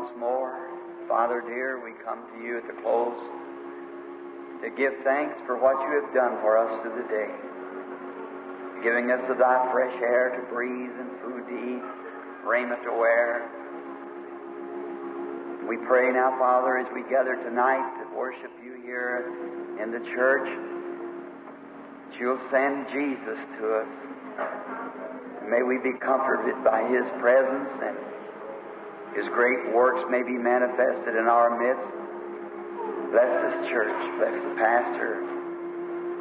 once more. Father dear, we come to you at the close to give thanks for what you have done for us through the day, giving us of thy fresh air to breathe and food to eat, raiment to wear. We pray now, Father, as we gather tonight to worship you here in the church, that you'll send Jesus to us. May we be comforted by his presence and his great works may be manifested in our midst. Bless this church. Bless the pastor.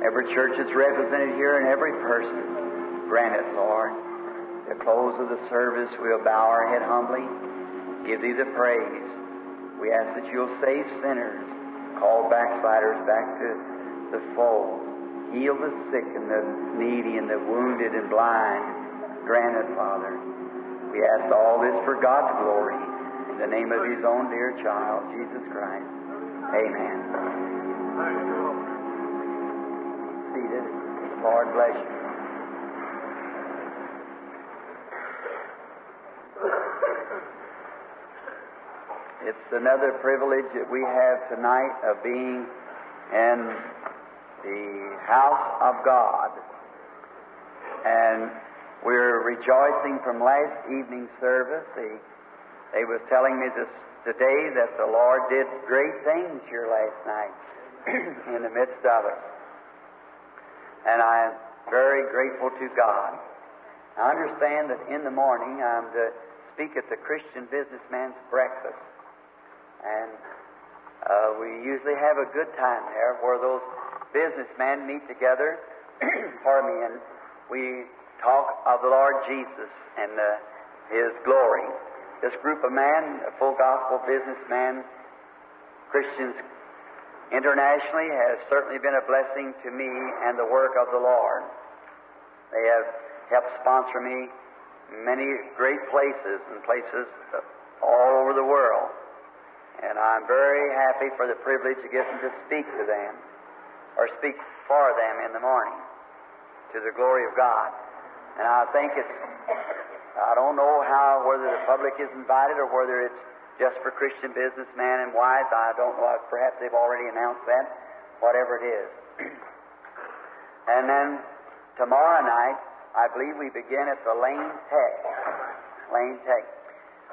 Every church that's represented here and every person. Grant it, Lord. At the close of the service, we'll bow our head humbly, give thee the praise. We ask that you'll save sinners, call backsliders back to the fold, heal the sick and the needy and the wounded and blind. Grant it, Father. We ask all this for God's glory in the name of His own dear child, Jesus Christ. Amen. Seated. Lord bless you. It's another privilege that we have tonight of being in the house of God. And we're rejoicing from last evening's service. They, they was telling me this today that the Lord did great things here last night in the midst of us. And I'm very grateful to God. I understand that in the morning I'm to speak at the Christian businessman's breakfast. And uh, we usually have a good time there where those businessmen meet together, pardon me, and we talk of the Lord Jesus and uh, His glory. This group of men, full gospel businessmen, Christians internationally, has certainly been a blessing to me and the work of the Lord. They have helped sponsor me many great places and places all over the world. And I'm very happy for the privilege of getting to speak to them or speak for them in the morning to the glory of God. And I think it's, I don't know how, whether the public is invited or whether it's just for Christian businessmen and wives. I don't know. Perhaps they've already announced that, whatever it is. and then tomorrow night, I believe we begin at the Lane Tech. Lane Tech.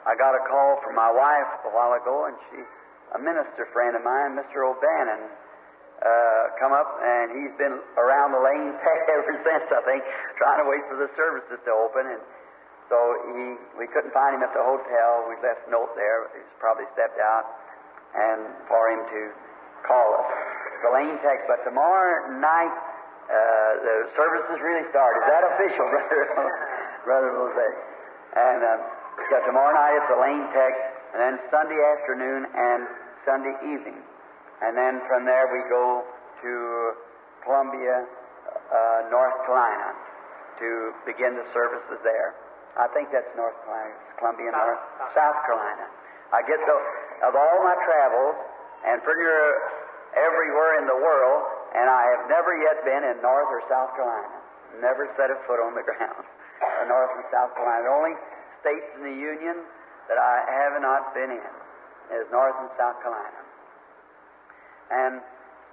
I got a call from my wife a while ago, and she, a minister friend of mine, Mr. O'Bannon, uh, come up, and he's been around the lane ever since, I think, trying to wait for the services to open. And so he, we couldn't find him at the hotel. We left a note there. He's probably stepped out, and for him to call us. The lane tech. But tomorrow night, uh, the services really start. Is that official, brother? brother Boze? And. Uh, so tomorrow night it's the Lane Tech, and then Sunday afternoon and Sunday evening. And then from there we go to Columbia, uh, North Carolina to begin the services there. I think that's North Carolina, Columbia, North, South Carolina. I get the, of all my travels, and pretty near everywhere in the world, and I have never yet been in North or South Carolina. Never set a foot on the ground. in North and South Carolina. The only states in the Union that I have not been in is North and South Carolina. And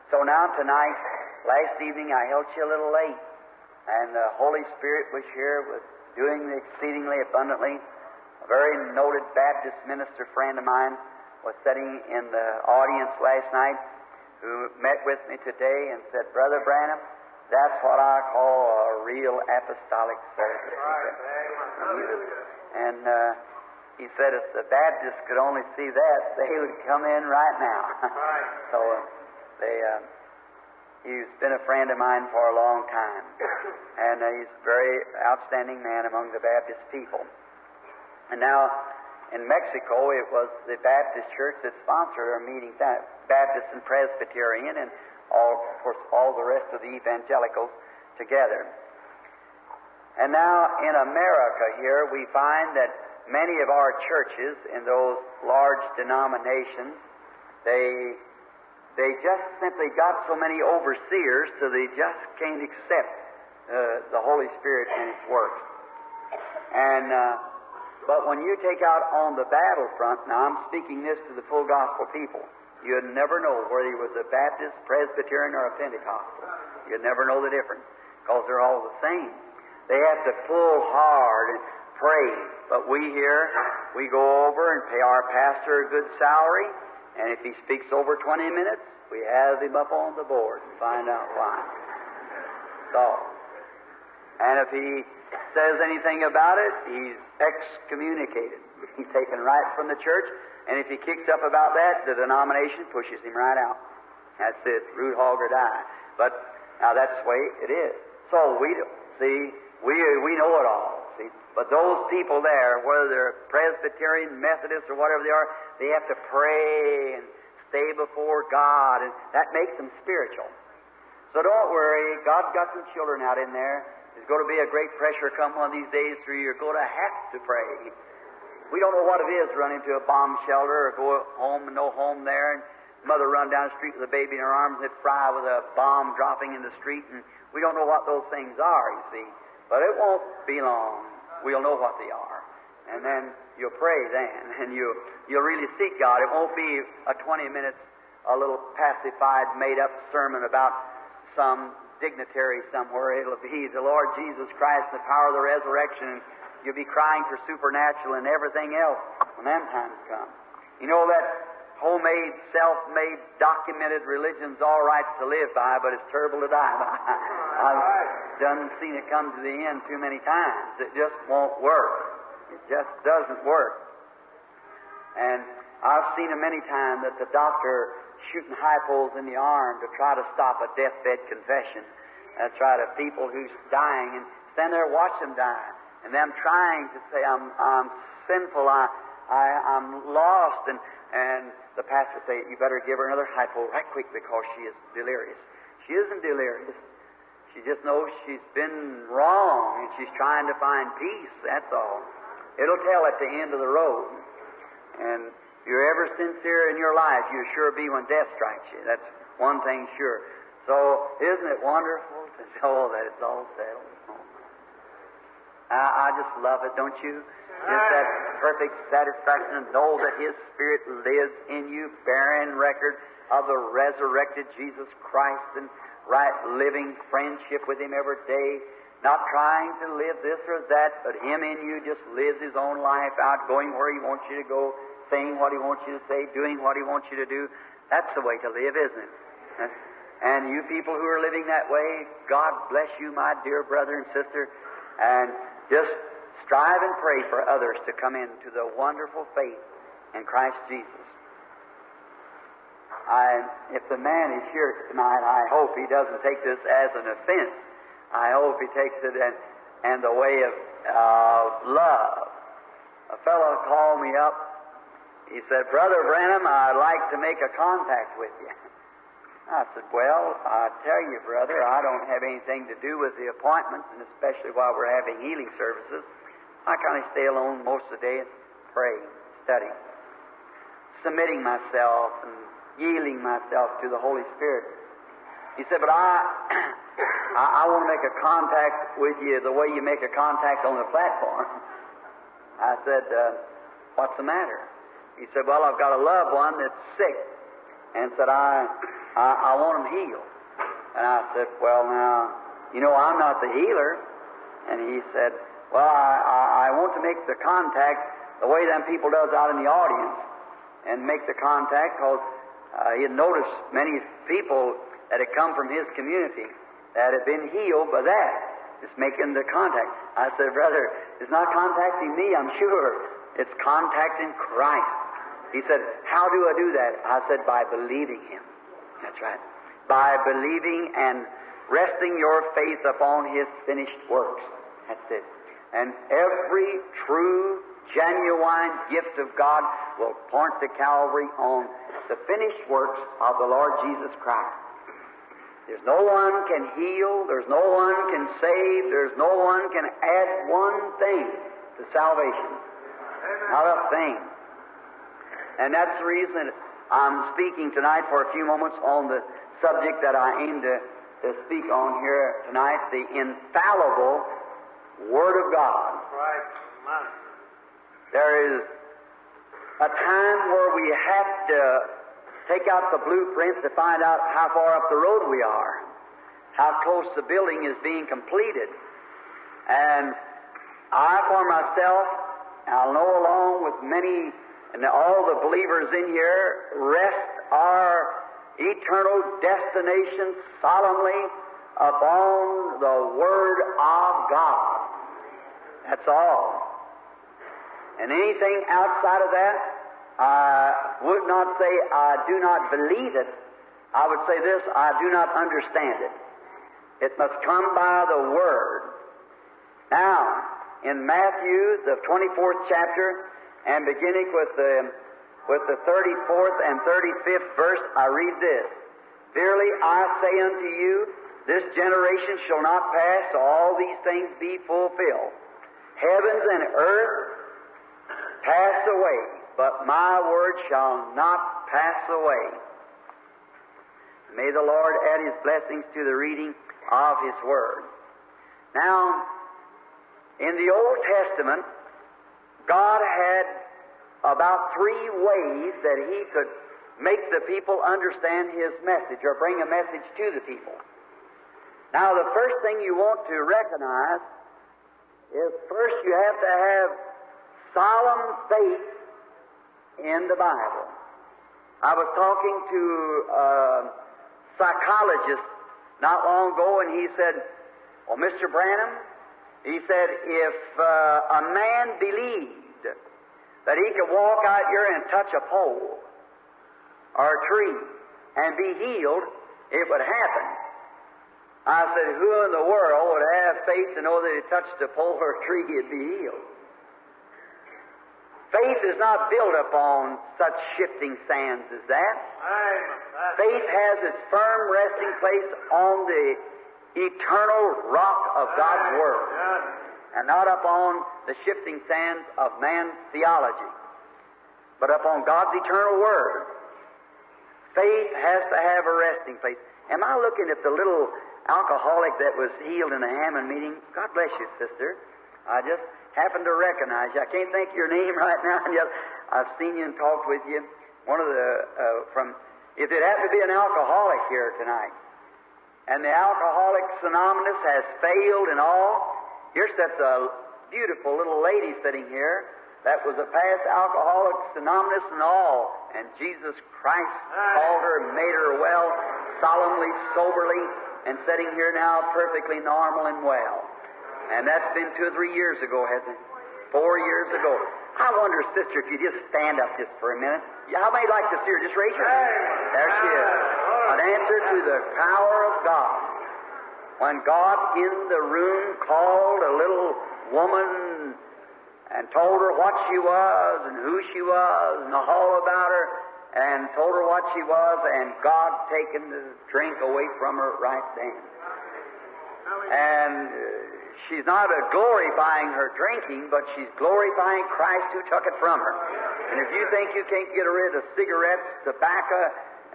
so now tonight, last evening I held you a little late, and the Holy Spirit was here was doing the exceedingly abundantly. A very noted Baptist minister friend of mine was sitting in the audience last night who met with me today and said, Brother Branham, that's what I call a real apostolic service. Right. And uh, he said if the Baptists could only see that, they would come in right now. right. so uh, they, uh, he's been a friend of mine for a long time, and uh, he's a very outstanding man among the Baptist people. And now in Mexico, it was the Baptist church that sponsored our meeting, that Baptist and Presbyterian, and all, of course, all the rest of the evangelicals together. And now in America here, we find that many of our churches in those large denominations, they, they just simply got so many overseers so they just can't accept uh, the Holy Spirit and His works. And uh, But when you take out on the battlefront, now I'm speaking this to the full gospel people, you'd never know whether he was a Baptist, Presbyterian, or a Pentecostal. You'd never know the difference because they're all the same. They have to pull hard and pray. But we here, we go over and pay our pastor a good salary, and if he speaks over 20 minutes, we have him up on the board and find out why. So, and if he says anything about it, he's excommunicated. He's taken right from the church, and if he kicks up about that, the denomination pushes him right out. That's it, root hog or die. But now that's the way it is. So we see, we we know it all. But those people there, whether they're Presbyterian, Methodist, or whatever they are, they have to pray and stay before God, and that makes them spiritual. So don't worry, God's got some children out in there. There's going to be a great pressure come one of these days through you're going to have to pray. We don't know what it is run into a bomb shelter or go home and no home there, and mother run down the street with a baby in her arms and fry with a bomb dropping in the street, and we don't know what those things are, you see. But it won't be long. We'll know what they are. And then you'll pray then, and you, you'll really seek God. It won't be a 20 minutes, a little pacified, made up sermon about some dignitary somewhere. It'll be the Lord Jesus Christ, the power of the resurrection, you'll be crying for supernatural and everything else when them times come. You know that homemade, self-made, documented religion's all right to live by, but it's terrible to die by. Done seen it come to the end too many times. It just won't work. It just doesn't work. And I've seen it many times that the doctor shooting poles in the arm to try to stop a deathbed confession. That's right, of people who's dying and stand there watch them die. And them trying to say, I'm, I'm sinful, I, I, I'm lost. And, and the pastor say, you better give her another pole right quick because she is delirious. She isn't delirious. She just knows she's been wrong and she's trying to find peace, that's all. It'll tell at the end of the road. And if you're ever sincere in your life, you'll sure be when death strikes you. That's one thing sure. So, isn't it wonderful to know that it's all settled? I, just love it, don't you? Just that perfect satisfaction to know that His Spirit lives in you, bearing record of the resurrected Jesus Christ and right living friendship with Him every day, not trying to live this or that, but Him in you just lives His own life out, going where He wants you to go, saying what He wants you to say, doing what He wants you to do. That's the way to live, isn't it? And you people who are living that way, God bless you, my dear brother and sister, and just strive and pray for others to come into the wonderful faith in Christ Jesus. I, if the man is here tonight, I hope he doesn't take this as an offense. I hope he takes it in, in the way of uh, love. A fellow called me up. He said, Brother Branham, I'd like to make a contact with you. I said, Well, I tell you, brother, I don't have anything to do with the appointments, and especially while we're having healing services. I kind of stay alone most of the day and pray, study, submitting myself and yielding myself to the Holy Spirit. He said, But I, I, I want to make a contact with you the way you make a contact on the platform. I said, uh, What's the matter? He said, Well, I've got a loved one that's sick. And said, I, I, I want him healed. And I said, Well, now, you know, I'm not the healer. And he said, Well, I, I, I want to make the contact the way them people does out in the audience and make the contact because uh, he had noticed many people that had come from his community that had been healed by that. Just making the contact. I said, Brother, it's not contacting me, I'm sure. It's contacting Christ. He said, How do I do that? I said, By believing Him. That's right. By believing and resting your faith upon His finished works. That's it. And every true, genuine gift of God will point to Calvary on the finished works of the Lord Jesus Christ. There's no one can heal, there's no one can save, there's no one can add one thing to salvation. Not a thing. And that's the reason I'm speaking tonight for a few moments on the subject that I aim to, to speak on here tonight the infallible Word of God. Right. There is a time where we have to take out the blueprint to find out how far up the road we are, how close the building is being completed. And I, for myself, I'll know along with many and all the believers in here, rest our eternal destination solemnly upon the Word of God. That's all. And anything outside of that, I would not say I do not believe it. I would say this, I do not understand it. It must come by the Word. Now, in Matthew, the 24th chapter, and beginning with the, with the 34th and 35th verse, I read this. Verily I say unto you, this generation shall not pass till all these things be fulfilled. Heavens and earth pass away, but my word shall not pass away. May the Lord add his blessings to the reading of his word. Now, in the Old Testament, God had about three ways that he could make the people understand his message or bring a message to the people. Now, the first thing you want to recognize is first you have to have solemn faith in the Bible. I was talking to a psychologist not long ago, and he said, Well, Mr. Branham, he said, if uh, a man believed that he could walk out here and touch a pole or a tree and be healed, it would happen. I said, Who in the world would have faith to know that he touched a pole or a tree, he'd be healed? Faith is not built upon such shifting sands as that. Faith has its firm resting place on the eternal rock of God's Word and not upon the shifting sands of man's theology, but upon God's eternal Word. Faith has to have a resting place. Am I looking at the little alcoholic that was healed in the Hammond meeting? God bless you, sister. I just happened to recognize you. I can't think of your name right now, and yet I've seen you and talked with you. One of the, uh, from, if it happened to be an alcoholic here tonight, and the Alcoholics Anonymous has failed and all, here's that uh, beautiful little lady sitting here that was a past Alcoholics Anonymous and all, and Jesus Christ called her made her well, solemnly, soberly, and sitting here now perfectly normal and well. And that's been two or three years ago, hasn't it? Four years ago. I wonder, sister, if you just stand up just for a minute. How many like to see her? Just raise your hand. There she is. An answer to the power of God. When God in the room called a little woman and told her what she was and who she was and the all about her and told her what she was and God taken the drink away from her right then. And uh, she's not a glorifying her drinking, but she's glorifying Christ who took it from her. And if you think you can't get rid of cigarettes, tobacco,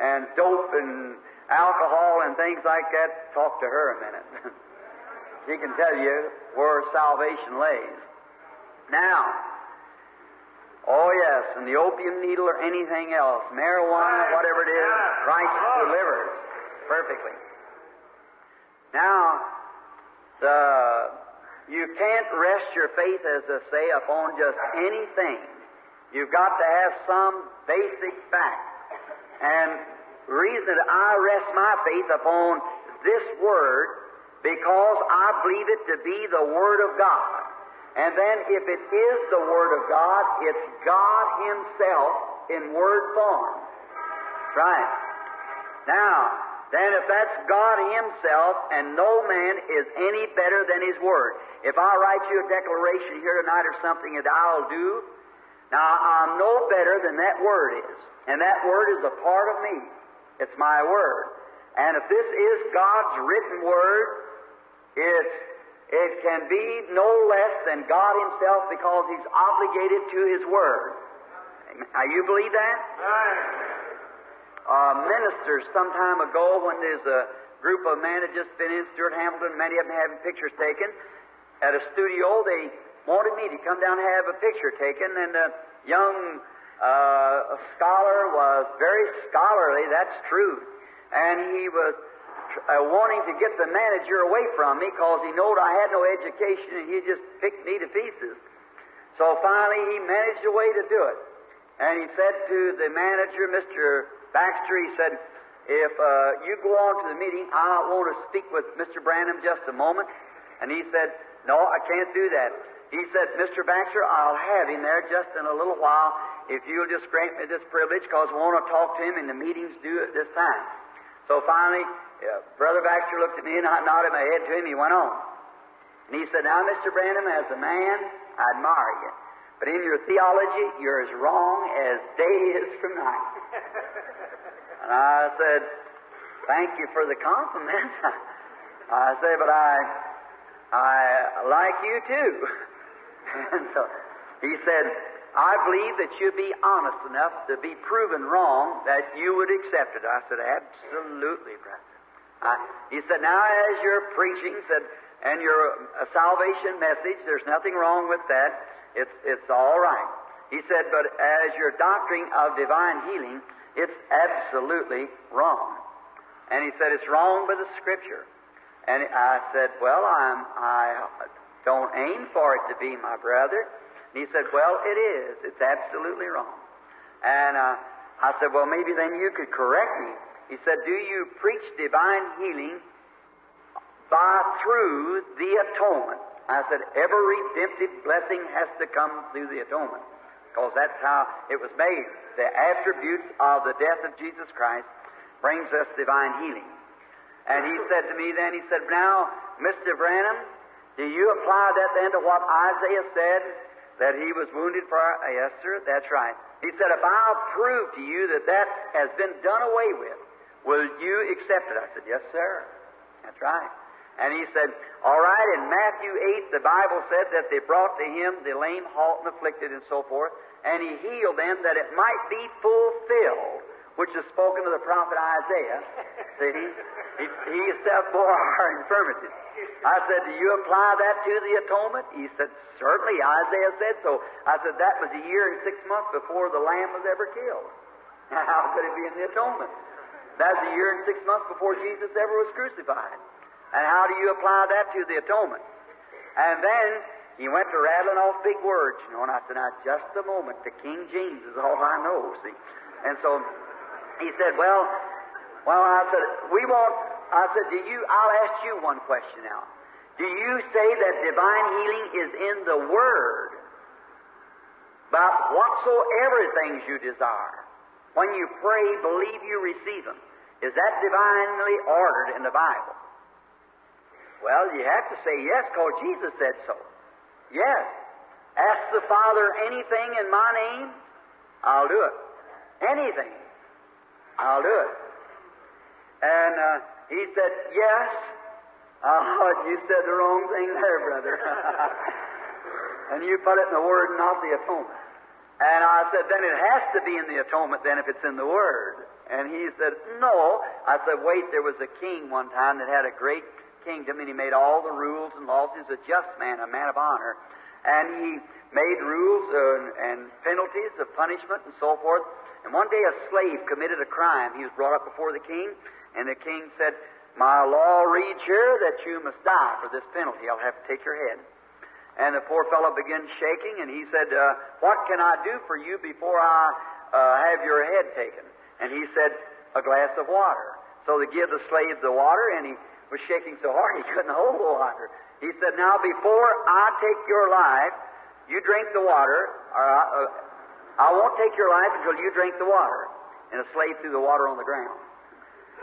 and dope and alcohol and things like that, talk to her a minute. she can tell you where salvation lays. Now, oh yes, and the opium needle or anything else, marijuana, whatever it is, Christ delivers perfectly. Now, the, you can't rest your faith, as I say, upon just anything. You've got to have some basic fact. And reason that I rest my faith upon this Word, because I believe it to be the Word of God. And then if it is the Word of God, it's God Himself in Word form. Right. Now, then if that's God Himself and no man is any better than His Word. If I write you a declaration here tonight or something that I'll do, now I'm no better than that Word is. And that Word is a part of me. It's my Word. And if this is God's written Word, it's, it can be no less than God Himself because He's obligated to His Word. Now you believe that? Uh, ministers some time ago when there's a group of men had just been in Stuart Hamilton, many of them having pictures taken at a studio. They wanted me to come down and have a picture taken, and a young uh, scholar was very scholarly, that's true. And he was uh, wanting to get the manager away from me because he knowed I had no education and he just picked me to pieces. So finally he managed a way to do it. And he said to the manager, Mr. Baxter, he said, if uh, you go on to the meeting, I want to speak with Mr. Branham just a moment. And he said, no, I can't do that. He said, Mr. Baxter, I'll have him there just in a little while if you'll just grant me this privilege because I want to talk to him and the meeting's due at this time. So finally, uh, Brother Baxter looked at me and I nodded my head to him. He went on. And he said, Now, Mr. Branham, as a man, I admire you. But in your theology, you're as wrong as day is from night. and I said, Thank you for the compliment. I said, But I, I like you too. and so he said, I believe that you'd be honest enough to be proven wrong that you would accept it. I said, Absolutely, brother. I, he said, Now, as you're preaching, said, and your uh, salvation message, there's nothing wrong with that. It's, it's all right. He said, but as your doctrine of divine healing, it's absolutely wrong. And he said, it's wrong by the Scripture. And I said, well, I'm, I don't aim for it to be, my brother. And he said, well, it is. It's absolutely wrong. And uh, I said, well, maybe then you could correct me. He said, Do you preach divine healing by through the atonement? I said, Every redemptive blessing has to come through the atonement, because that's how it was made. The attributes of the death of Jesus Christ brings us divine healing. And he said to me then, he said, Now, Mr. Branham, do you apply that then to what Isaiah said that he was wounded for our. Uh, yes, sir, that's right. He said, If I'll prove to you that that has been done away with, Will you accept it? I said, Yes, sir. That's right. And he said, All right, in Matthew 8, the Bible said that they brought to him the lame, halt, and afflicted, and so forth, and he healed them that it might be fulfilled, which is spoken of the prophet Isaiah. See, he, he himself bore our infirmities. I said, Do you apply that to the atonement? He said, Certainly, Isaiah said so. I said, That was a year and six months before the lamb was ever killed. Now, how could it be in the atonement? That's a year and six months before Jesus ever was crucified. And how do you apply that to the atonement? And then he went to rattling off big words, you know, and I said, now, just a moment. The King James is all I know, see. And so he said, well, well, I said, we won't, I said, do you, I'll ask you one question now. Do you say that divine healing is in the Word about whatsoever things you desire? When you pray, believe you receive them. Is that divinely ordered in the Bible? Well, you have to say yes, because Jesus said so. Yes. Ask the Father anything in my name, I'll do it. Anything, I'll do it. And uh, he said, Yes. Oh, you said the wrong thing there, brother. and you put it in the Word, not the atonement. And I said, Then it has to be in the atonement, then, if it's in the Word. And he said, No. I said, Wait, there was a king one time that had a great kingdom, and he made all the rules and laws. He was a just man, a man of honor. And he made rules and, penalties of punishment and so forth. And one day a slave committed a crime. He was brought up before the king, and the king said, My law reads here that you must die for this penalty. I'll have to take your head. And the poor fellow began shaking, and he said, uh, What can I do for you before I uh, have your head taken? And he said, A glass of water. So they give the slave the water, and he was shaking so hard he couldn't hold the water. He said, Now, before I take your life, you drink the water, or I, uh, I won't take your life until you drink the water. And the slave threw the water on the ground.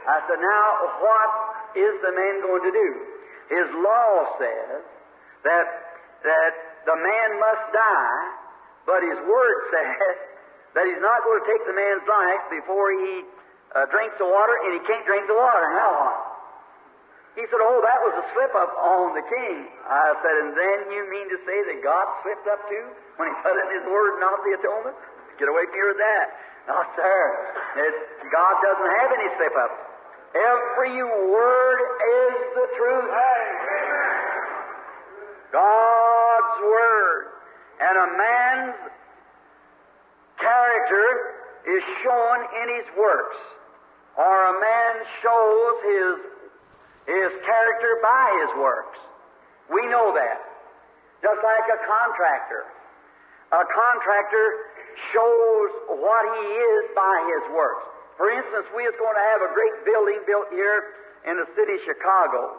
I said, Now, what is the man going to do? His law says that, that the man must die, but his word says that he's not going to take the man's life before he uh, drinks the water, and he can't drink the water. Now what? Said, Oh, that was a slip up on the king. I said, And then you mean to say that God slipped up too when he put in his word, not the atonement? Get away from here with that. No, sir. It, God doesn't have any slip ups. Every word is the truth. God God's Word. And a man's character is shown in his works. Or a man shows his, his character by his works. We know that. Just like a contractor. A contractor shows what he is by his works. For instance, we is going to have a great building built here in the city of Chicago.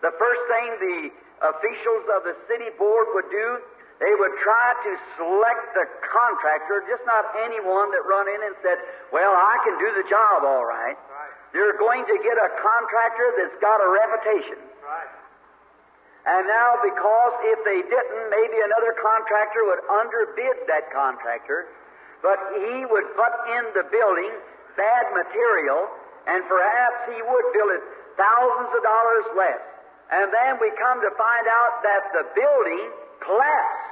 The first thing the officials of the city board would do, they would try to select the contractor, just not anyone that run in and said, well, I can do the job all right. Right. They're going to get a contractor that's got a reputation. Right. And now, because if they didn't, maybe another contractor would underbid that contractor, but he would put in the building bad material, and perhaps he would build it thousands of dollars less. And then we come to find out that the building collapsed.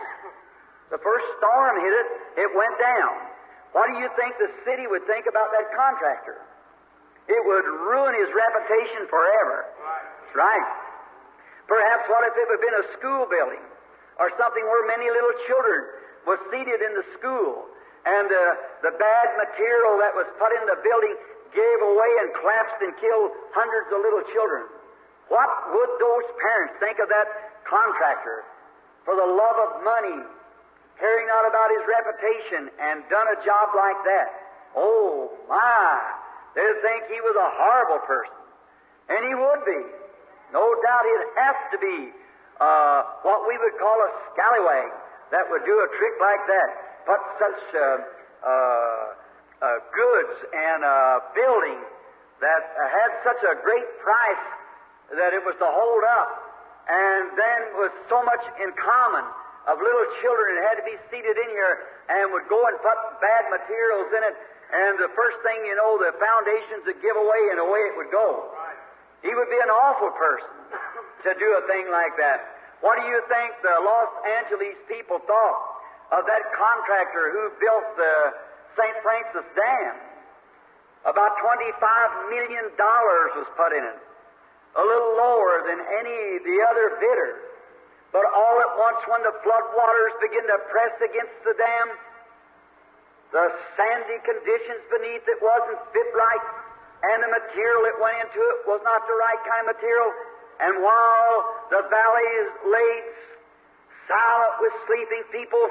The first storm hit it, it went down. What do you think the city would think about that contractor? It would ruin his reputation forever. Right. That's right. Perhaps what if it had been a school building or something where many little children was seated in the school and uh, the bad material that was put in the building gave away and collapsed and killed hundreds of little children. What would those parents think of that contractor for the love of money, caring not about his reputation, and done a job like that? Oh, my! They'd think he was a horrible person. And he would be. No doubt he'd have to be uh, what we would call a scallywag that would do a trick like that. Put such uh, uh, uh, goods and a building that had such a great price that it was to hold up, and then was so much in common of little children that had to be seated in here and would go and put bad materials in it, and the first thing you know, the foundations would give away and away it would go. He would be an awful person to do a thing like that. What do you think the Los Angeles people thought of that contractor who built the St. Francis Dam? About $25 million was put in it, a little lower than any the other bidders. But all at once, when the flood waters begin to press against the dam, the sandy conditions beneath it wasn't fit right, and the material that went into it was not the right kind of material. And while the valleys laid silent with sleeping people,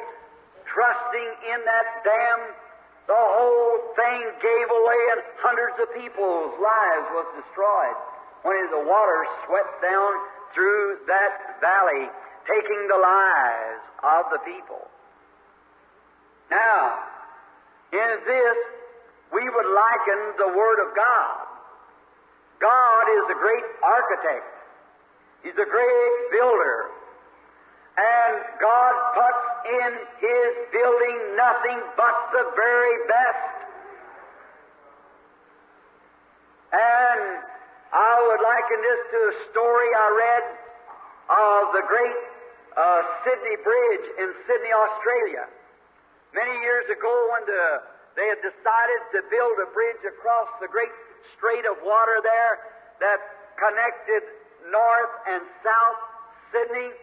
trusting in that dam, the whole thing gave away and hundreds of people's lives was destroyed when the water swept down through that valley, taking the lives of the people. Now, in this, we would liken the Word of God. God is a great architect. He's a great builder. And God puts in His building nothing but the very best. And I would liken this to a story I read of the great uh, Sydney Bridge in Sydney, Australia. Many years ago, when the, they had decided to build a bridge across the great strait of water there that connected north and south Sydney,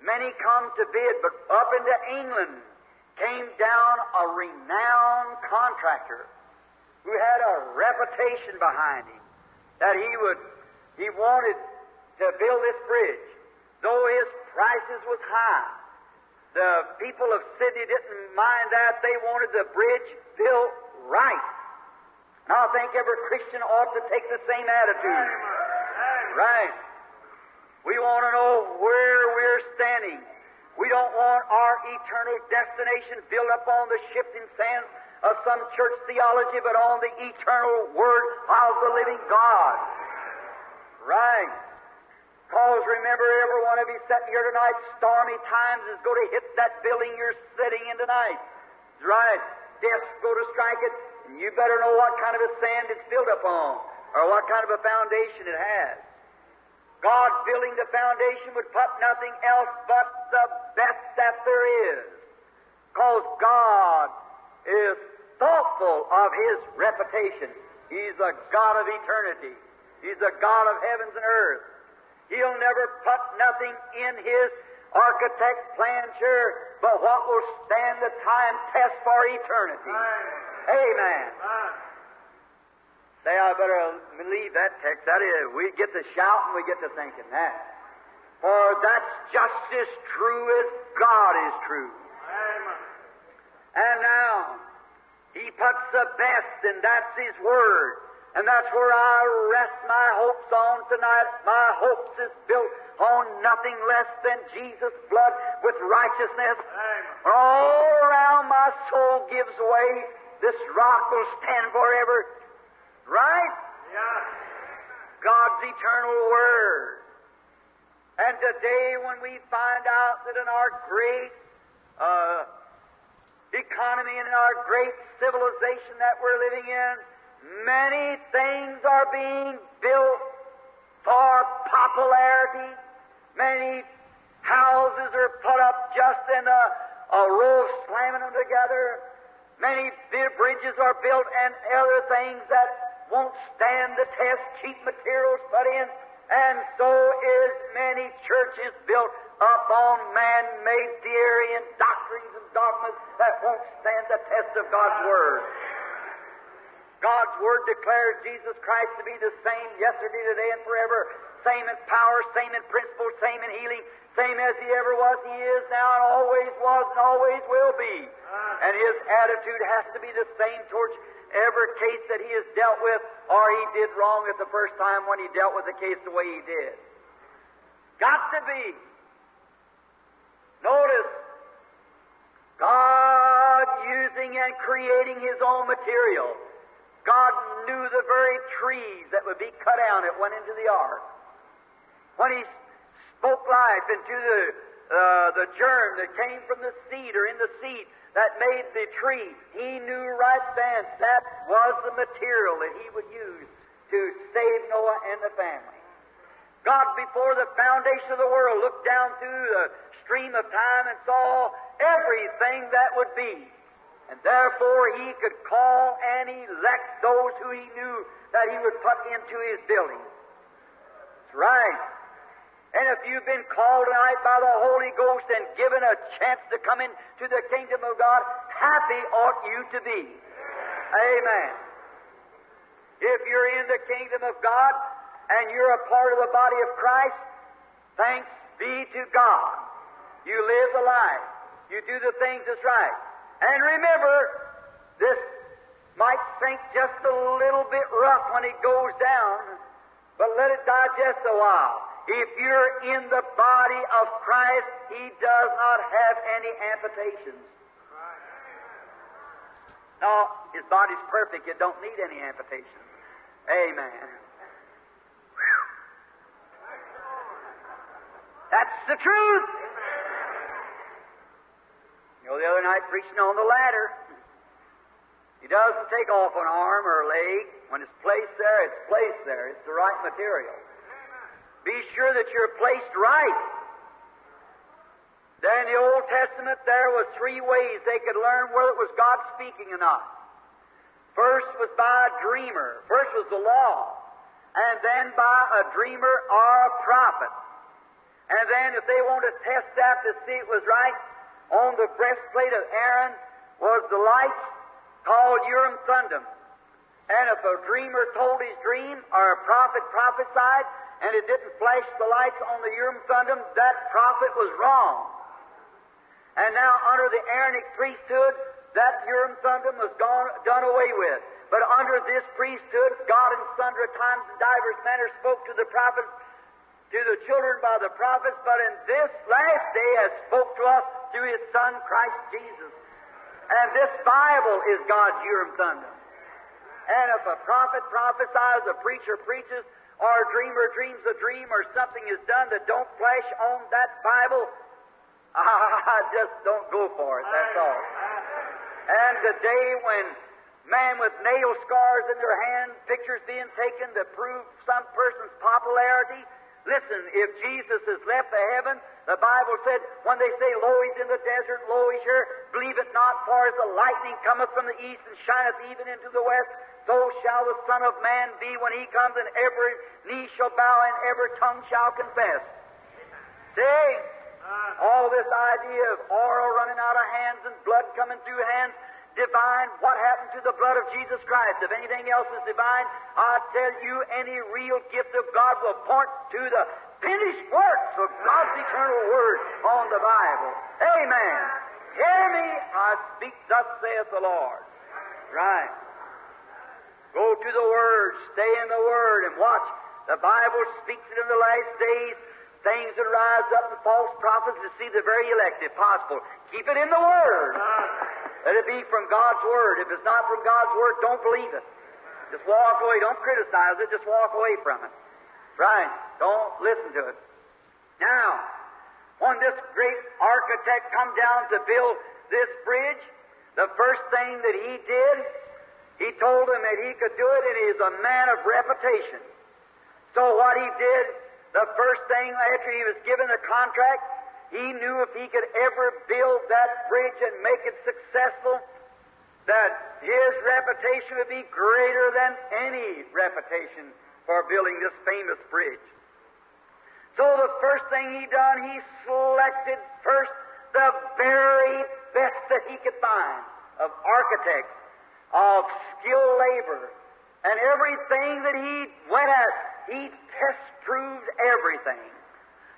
many come to bid, but up into England came down a renowned contractor who had a reputation behind him that he would he wanted to build this bridge. Though his prices was high, the people of Sydney didn't mind that. They wanted the bridge built right. And I think every Christian ought to take the same attitude. Right. We want to know where we're standing. We don't want our eternal destination built up on the shifting sands of some church theology, but on the eternal Word of the living God. Right. Because remember, every one of you sitting here tonight, stormy times is going to hit that building you're sitting in tonight. Right. Death's going to strike it, and you better know what kind of a sand it's built upon, or what kind of a foundation it has. God building the foundation would put nothing else but the best that there is. Because God is thoughtful of His reputation. He's a God of eternity. He's a God of heavens and earth. He'll never put nothing in His architect planned, sure, but what will stand the time test for eternity? Amen. Say, I better leave that text. That is, we get to shouting, we get to thinking that. For that's just as true as God is true. Amen. And now, He puts the best, and that's His Word. And that's where I rest my hopes on tonight. My hopes is built on nothing less than Jesus' blood with righteousness. When all around my soul gives way, this rock will stand forever. Right? Yeah. God's eternal Word. And today, when we find out that in our great uh, economy and in our great civilization that we're living in, many things are being built for popularity. Many houses are put up just in a, a row slamming them together. Many bridges are built and other things that won't stand the test, cheap materials put in. And so is many churches built up on man-made theory and doctrines and dogmas that won't stand the test of God's Word. God's Word declares Jesus Christ to be the same yesterday, today, and forever. Same in power, same in principle, same in healing, same as He ever was, He is now, and always was, and always will be. And His attitude has to be the same towards every case that He has dealt with, or He did wrong at the first time when He dealt with the case the way He did. Got to be. Notice, God using and creating His own material. God knew the very trees that would be cut down that went into the ark. When He spoke life into the, uh, the germ that came from the seed or in the seed that made the tree, He knew right then that was the material that He would use to save Noah and the family. God, before the foundation of the world, looked down through the stream of time and saw everything that would be. And therefore he could call and elect those who he knew that he would put into his building. That's right. And if you've been called tonight by the Holy Ghost and given a chance to come into the kingdom of God, happy ought you to be. Amen. If you're in the kingdom of God and you're a part of the body of Christ, thanks be to God. You live the life. You do the things that's right. And remember, this might sink just a little bit rough when it goes down, but let it digest a while. If you're in the body of Christ, He does not have any amputations. No, His body's perfect. It don't need any amputations. Amen. That's the truth. You know, the other night preaching on the ladder, he doesn't take off an arm or a leg. When it's placed there, it's placed there. It's the right material. Be sure that you're placed right. Then in the Old Testament, there was three ways they could learn whether it was God speaking or not. First was by a dreamer. First was the law. And then by a dreamer or a prophet. And then if they wanted to test that to see it was right, on the breastplate of Aaron was the light called Urim Thummim. And if a dreamer told his dream or a prophet prophesied and it didn't flash the lights on the Urim Thummim, that prophet was wrong. And now under the Aaronic priesthood, that Urim Thummim was gone, done away with. But under this priesthood, God in sundry times and divers manners spoke to the prophets, to the children by the prophets, but in this last day has spoke to us through His Son, Christ Jesus. And this Bible is God's Urim Thummim. And if a prophet prophesies, a preacher preaches, or a dreamer dreams a dream, or something is done that don't flash on that Bible, I just don't go for it, that's all. And the day when man with nail scars in their hand, pictures being taken to prove some person's popularity, Listen, if Jesus has left the heaven, the Bible said, when they say, Lo, he's in the desert, lo, he's here, believe it not, for as the lightning cometh from the east and shineth even into the west, so shall the Son of Man be when he comes, and every knee shall bow and every tongue shall confess. See? Ah. All this idea of oil running out of hands and blood coming through hands, divine. What happened to the blood of Jesus Christ? If anything else is divine, I tell you, any real gift of God will point to the finished works of God's eternal Word on the Bible. Amen. Hear me, I speak, thus saith the Lord. Right. Go to the Word, stay in the Word, and watch. The Bible speaks it in the last days. Things that rise up and false prophets to see the very elect, if possible. Keep it in the Word. Let it be from God's Word. If it's not from God's Word, don't believe it. Just walk away. Don't criticize it. Just walk away from it. Right. Don't listen to it. Now, when this great architect come down to build this bridge, the first thing that he did, he told him that he could do it, and he is a man of reputation. So what he did, the first thing after he was given the contract, he knew if he could ever build that bridge and make it successful, that his reputation would be greater than any reputation for building this famous bridge. So the first thing he done, he selected first the very best that he could find of architects, of skilled labor, and everything that he went at, he test proved everything.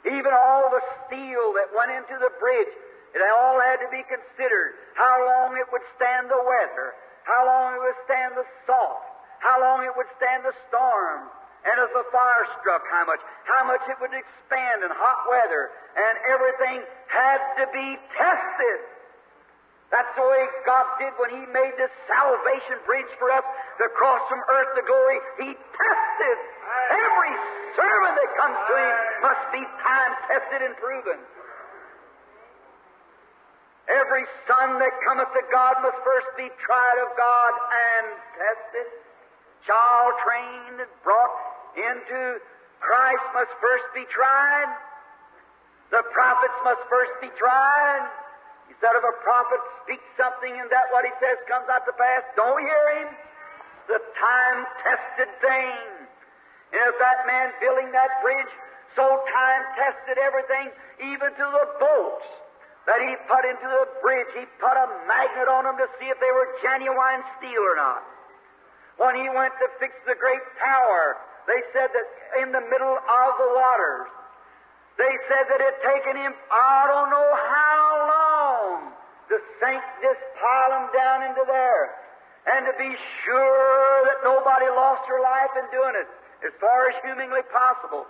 Even all the steel that went into the bridge, it all had to be considered. How long it would stand the weather, how long it would stand the salt, how long it would stand the storm, and if the fire struck, how much? How much it would expand in hot weather, and everything had to be tested. That's the way God did when He made this salvation bridge for us to cross from earth to glory. He tested. Every servant that comes to Him must be time tested and proven. Every son that cometh to God must first be tried of God and tested. Child trained and brought into Christ must first be tried. The prophets must first be tried. Instead of a prophet speaks something and that what he says comes out to pass, don't hear him. The time tested thing. And if that man building that bridge so time tested everything, even to the bolts that he put into the bridge, he put a magnet on them to see if they were genuine steel or not. When he went to fix the great tower, they said that in the middle of the waters, they said that it had taken him, I don't know how long, to sink this pylon down into there. And to be sure that nobody lost their life in doing it, as far as humanly possible.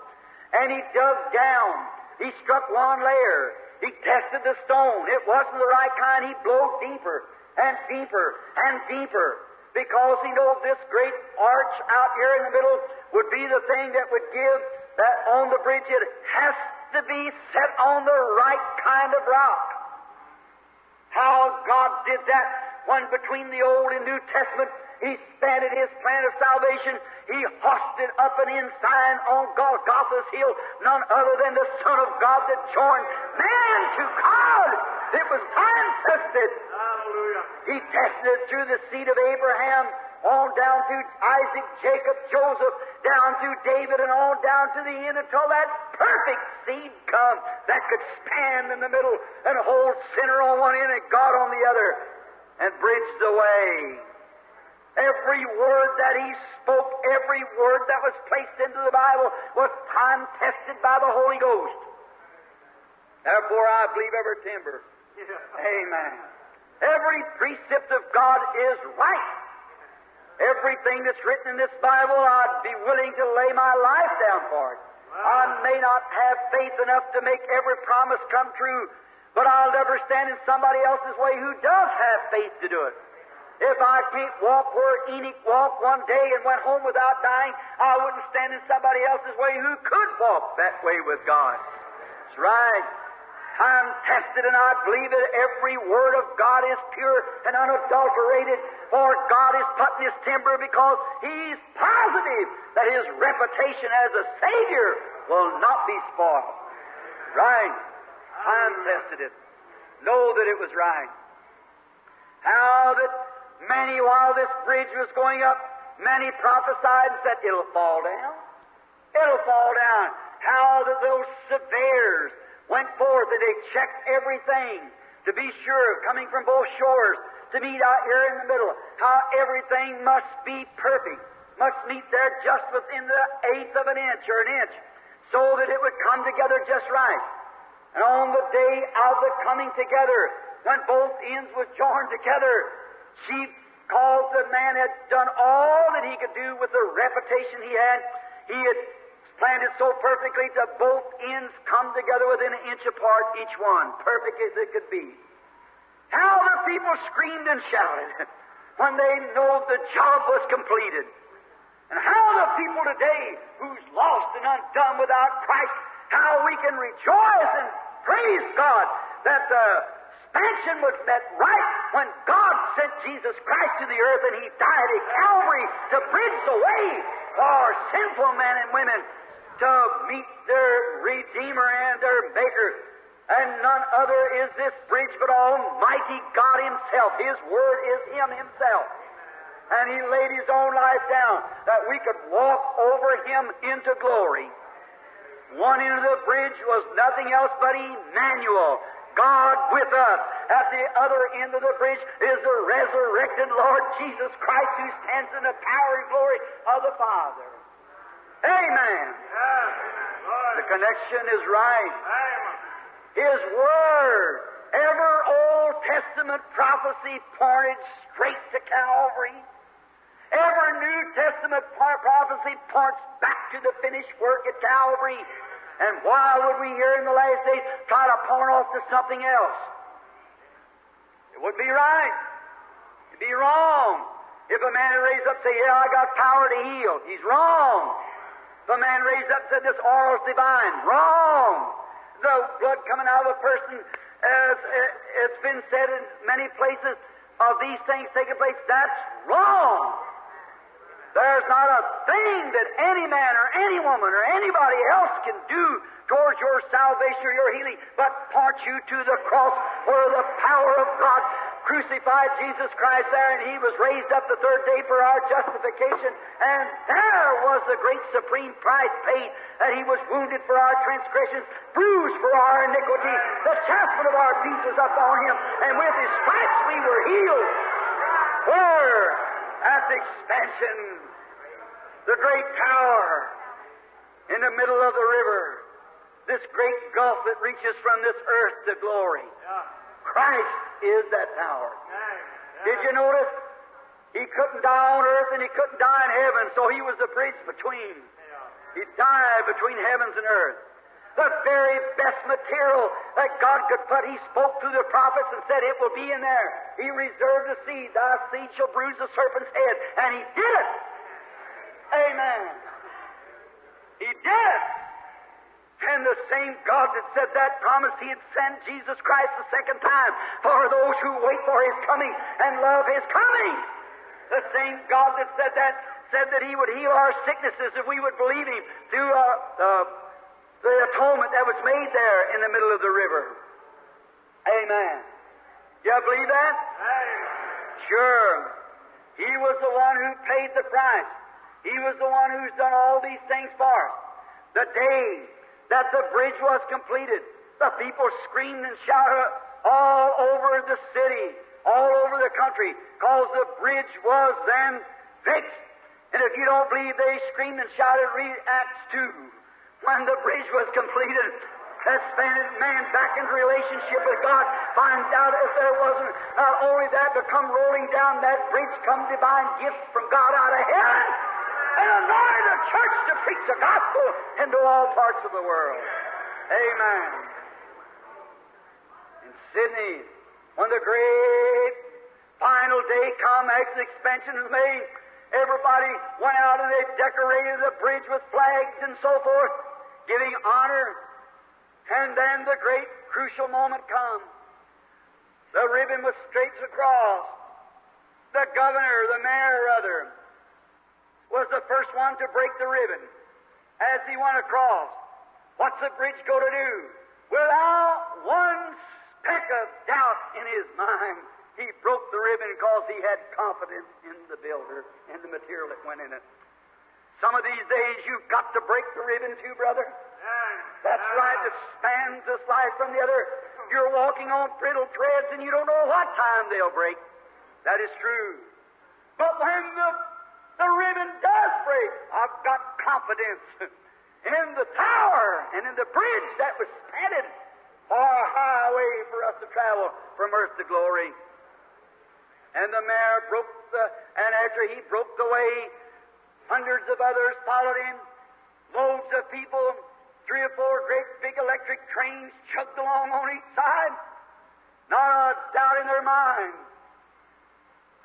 And he dug down. He struck one layer. He tested the stone. It wasn't the right kind. He blew deeper and deeper and deeper because he knew this great arch out here in the middle would be the thing that would give that on the bridge it has to be set on the right kind of rock. How God did that one between the Old and New Testament He expanded His plan of salvation. He hoisted up an ensign on Golgotha's hill, none other than the Son of God that joined man to God. It was time tested. Hallelujah. He tested it through the seed of Abraham, on down through Isaac, Jacob, Joseph, down through David, and on down to the end until that perfect seed come that could stand in the middle and hold sinner on one end and God on the other and bridge the way. Every word that he spoke, every word that was placed into the Bible was time tested by the Holy Ghost. Therefore, I believe every timber. Amen. Every precept of God is right. Everything that's written in this Bible, I'd be willing to lay my life down for it. I may not have faith enough to make every promise come true, but I'll never stand in somebody else's way who does have faith to do it. If I can't walk where Enoch walked one day and went home without dying, I wouldn't stand in somebody else's way who could walk that way with God. That's right. I'm tested and I believe that every word of God is pure and unadulterated, for God is putting his timber because he's positive that his reputation as a Savior will not be spoiled. Right. Time tested it. Know that it was right. How that many, while this bridge was going up, many prophesied and said, it'll fall down. It'll fall down. How that those surveyors went forth and they checked everything to be sure, coming from both shores, to meet out here in the middle, how everything must be perfect, must meet there just within the eighth of an inch or an inch, so that it would come together just right. And on the day of the coming together, when both ends was joined together, she called the man had done all that he could do with the reputation he had. He had planned it so perfectly that both ends come together within an inch apart, each one, perfect as it could be. How the people screamed and shouted when they know the job was completed. And how the people today who's lost and undone without Christ, how we can rejoice and praise God that the expansion was met right when God sent Jesus Christ to the earth and He died at Calvary to bridge the way for sinful men and women to meet their Redeemer and their Maker. And none other is this bridge but Almighty God Himself. His Word is Him Himself. And He laid His own life down that we could walk over Him into glory. One end of the bridge was nothing else but Emmanuel, God with us. At the other end of the bridge is the resurrected Lord Jesus Christ who stands in the power and glory of the Father. Amen. The connection is right. His Word, ever Old Testament prophecy pointed straight to Calvary. Every New Testament prophecy points back to the finished work at Calvary. And why would we here in the last days try to point off to something else? It wouldn't be right. It'd be wrong. If a man raised up and say, Yeah, I got power to heal, he's wrong. If a man raised up and said, This is divine, wrong. The blood coming out of a person, as eh, it's been said in many places of these things taking place, that's wrong. There's not a thing that any man or any woman or anybody else can do towards your salvation or your healing but point you to the cross where the power of God crucified Jesus Christ there and He was raised up the third day for our justification. And there was the great supreme price paid that He was wounded for our transgressions, bruised for our iniquity. The chastisement of our peace was upon Him, and with His stripes we were healed. Where? At the expansion, the great tower in the middle of the river, this great gulf that reaches from this earth to glory. Christ is that tower. Did you notice? He couldn't die on earth and he couldn't die in heaven, so he was the bridge between. He died between heavens and earth. The very best material that God could put, He spoke through the prophets and said it will be in there. He reserved the seed. Thy seed shall bruise the serpent's head. And He did it. Amen. He did it. And the same God that said that promised He'd send Jesus Christ the second time for those who wait for His coming and love His coming. The same God that said that said that He would heal our sicknesses if we would believe Him through uh, uh, the atonement that was made there in the middle of the river. Amen. You believe that? Amen. Sure. He was the one who paid the price. He was the one who's done all these things for us. The day that the bridge was completed, the people screamed and shouted all over the city, all over the country, because the bridge was then fixed. And if you don't believe they screamed and shouted, read Acts 2. When the bridge was completed, that spanned man back into relationship with God, finds out if there wasn't not only that, but come rolling down that bridge, come divine gifts from God out of heaven, and anoint the church to preach the gospel into all parts of the world. Amen. In Sydney, when the great final day come, as the expansion is made, everybody went out and they decorated the bridge with flags and so forth, giving honor and then the great crucial moment comes. The ribbon was stretched across. The governor, the mayor, rather, was the first one to break the ribbon as he went across. What's the bridge going to do? Without one speck of doubt in his mind, he broke the ribbon because he had confidence in the builder and the material that went in it. Some of these days you've got to break the ribbon too, brother. That's right, that spans this life from the other. You're walking on brittle threads and you don't know what time they'll break. That is true. But when the, the ribbon does break, I've got confidence in the tower and in the bridge that was spanted for highway for us to travel from earth to glory. And the mayor broke the, and after he broke the way, hundreds of others followed him, loads of people, three or four great big electric trains chugged along on each side, not a doubt in their minds.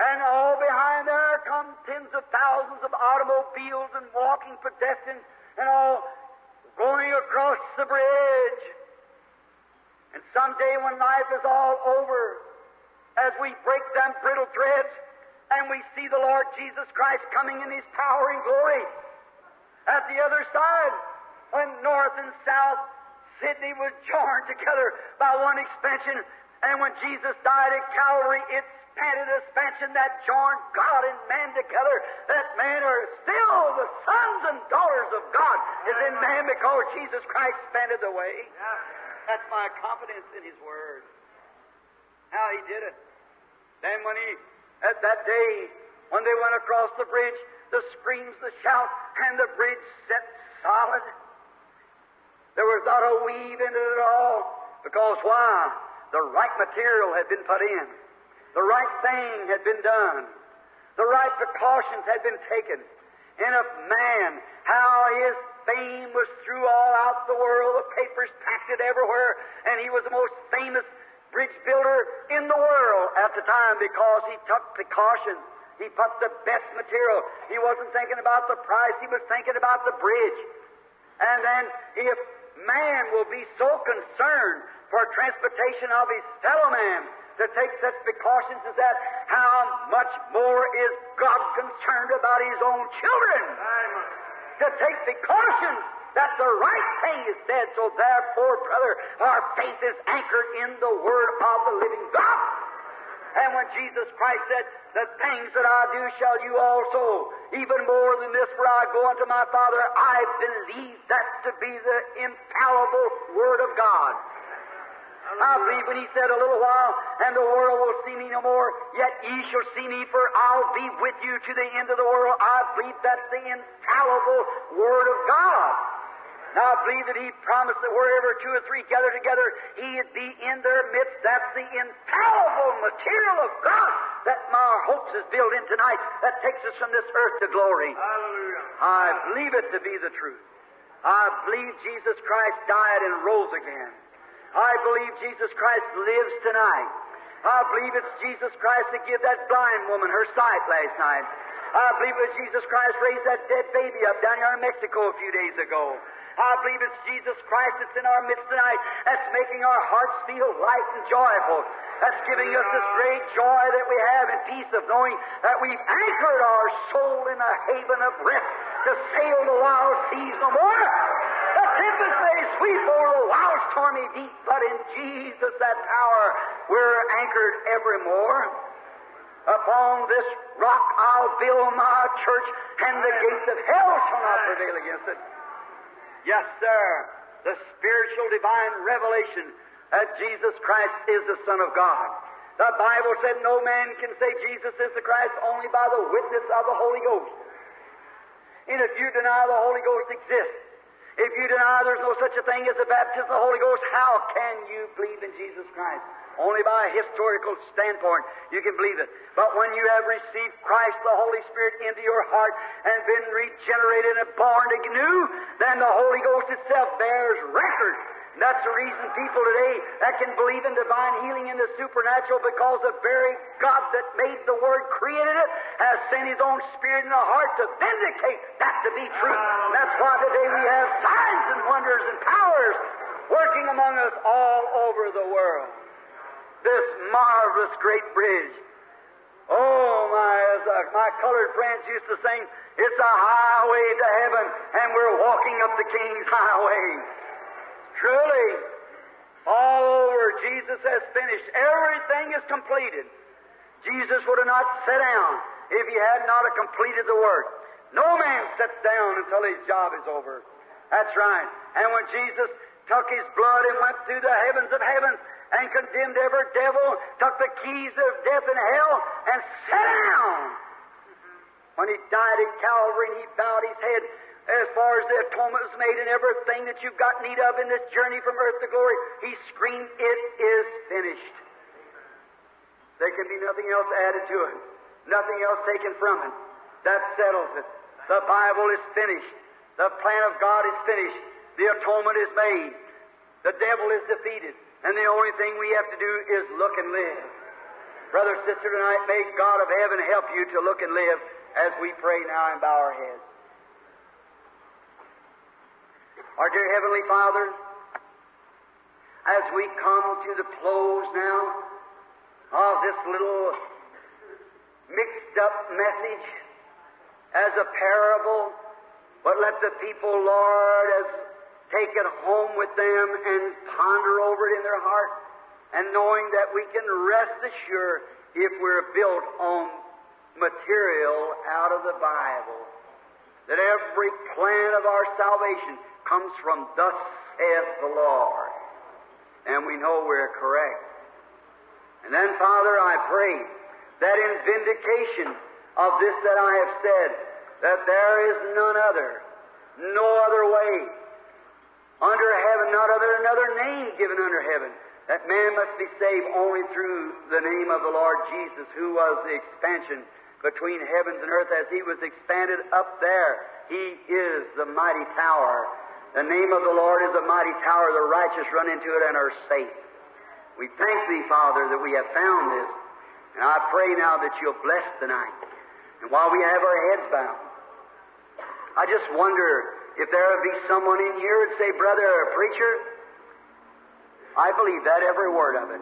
And all behind there come tens of thousands of automobiles and walking pedestrians and all going across the bridge. And someday when life is all over, as we break them brittle threads and we see the Lord Jesus Christ coming in His power and glory, at the other side, when north and south Sydney was joined together by one expansion, and when Jesus died at Calvary, it expanded a expansion that joined God and man together. That man are still the sons and daughters of God is in man because Jesus Christ expanded the way. That's my confidence in His Word. How He did it. Then when He, at that day, when they went across the bridge, the screams, the shout, and the bridge set solid. There was not a weave in it at all. Because why? The right material had been put in. The right thing had been done. The right precautions had been taken. And if man, how his fame was through all out the world, the papers packed it everywhere, and he was the most famous bridge builder in the world at the time because he took precautions. He put the best material. He wasn't thinking about the price, he was thinking about the bridge. And then if man will be so concerned for transportation of his fellow man to take such precautions as that, how much more is God concerned about his own children? To take precautions that the right thing is said. So therefore, brother, our faith is anchored in the Word of the living God. And when Jesus Christ said, The things that I do shall you also, even more than this, for I go unto my Father, I believe that to be the infallible Word of God. I believe when he said a little while, and the world will see me no more, yet ye shall see me, for I'll be with you to the end of the world. I believe that's the infallible Word of God. Now I believe that He promised that wherever two or three gather together, He'd be in their midst. That's the infallible material of God that my hopes is built in tonight that takes us from this earth to glory. Hallelujah. I believe it to be the truth. I believe Jesus Christ died and rose again. I believe Jesus Christ lives tonight. I believe it's Jesus Christ that gave that blind woman her sight last night. I believe it was Jesus Christ raised that dead baby up down here in Mexico a few days ago. I believe it's Jesus Christ that's in our midst tonight that's making our hearts feel light and joyful. That's giving us this great joy that we have and peace of knowing that we've anchored our soul in a haven of rest to sail the wild seas no more. May sweep over the wild stormy deep, but in Jesus that power we're anchored evermore. Upon this rock I'll build my church, and the gates of hell shall not prevail against it. Yes, sir. The spiritual divine revelation that Jesus Christ is the Son of God. The Bible said no man can say Jesus is the Christ only by the witness of the Holy Ghost. And if you deny the Holy Ghost exists, if you deny there's no such a thing as the baptism of the Holy Ghost, how can you believe in Jesus Christ? Only by a historical standpoint you can believe it. But when you have received Christ, the Holy Spirit, into your heart and been regenerated and born anew, then the Holy Ghost itself bears record. And that's the reason people today that can believe in divine healing in the supernatural because the very God that made the Word, created it, has sent His own Spirit in the heart to vindicate that to be true. And that's why today we have signs and wonders and powers working among us all over the world this marvelous great bridge. Oh my, as uh, my colored friends used to sing, it's a highway to heaven, and we're walking up the King's highway. Truly, all over, Jesus has finished. Everything is completed. Jesus would have not sat down if he had not completed the work. No man sits down until his job is over. That's right. And when Jesus took his blood and went through the heavens of heavens and condemned every devil, took the keys of death and hell, and sat down. When he died at Calvary and he bowed his head, as far as the atonement was made and everything that you've got need of in this journey from earth to glory, he screamed, It is finished. There can be nothing else added to it, nothing else taken from it. That settles it. The Bible is finished. The plan of God is finished. The atonement is made. The devil is defeated. And the only thing we have to do is look and live. Brother, sister, tonight, may God of heaven help you to look and live as we pray now and bow our heads. Our dear Heavenly Father, as we come to the close now of this little mixed up message as a parable, but let the people, Lord, as take it home with them and ponder over it in their heart, and knowing that we can rest assured if we're built on material out of the Bible, that every plan of our salvation comes from thus saith the Lord. And we know we're correct. And then, Father, I pray that in vindication of this that I have said, that there is none other, no other way under heaven, not other another name given under heaven, that man must be saved only through the name of the Lord Jesus, who was the expansion between heavens and earth as he was expanded up there. He is the mighty tower the name of the Lord is a mighty tower. The righteous run into it and are safe. We thank Thee, Father, that we have found this. And I pray now that you'll bless tonight. And while we have our heads bowed, I just wonder if there would be someone in here who'd say, Brother or preacher, I believe that, every word of it.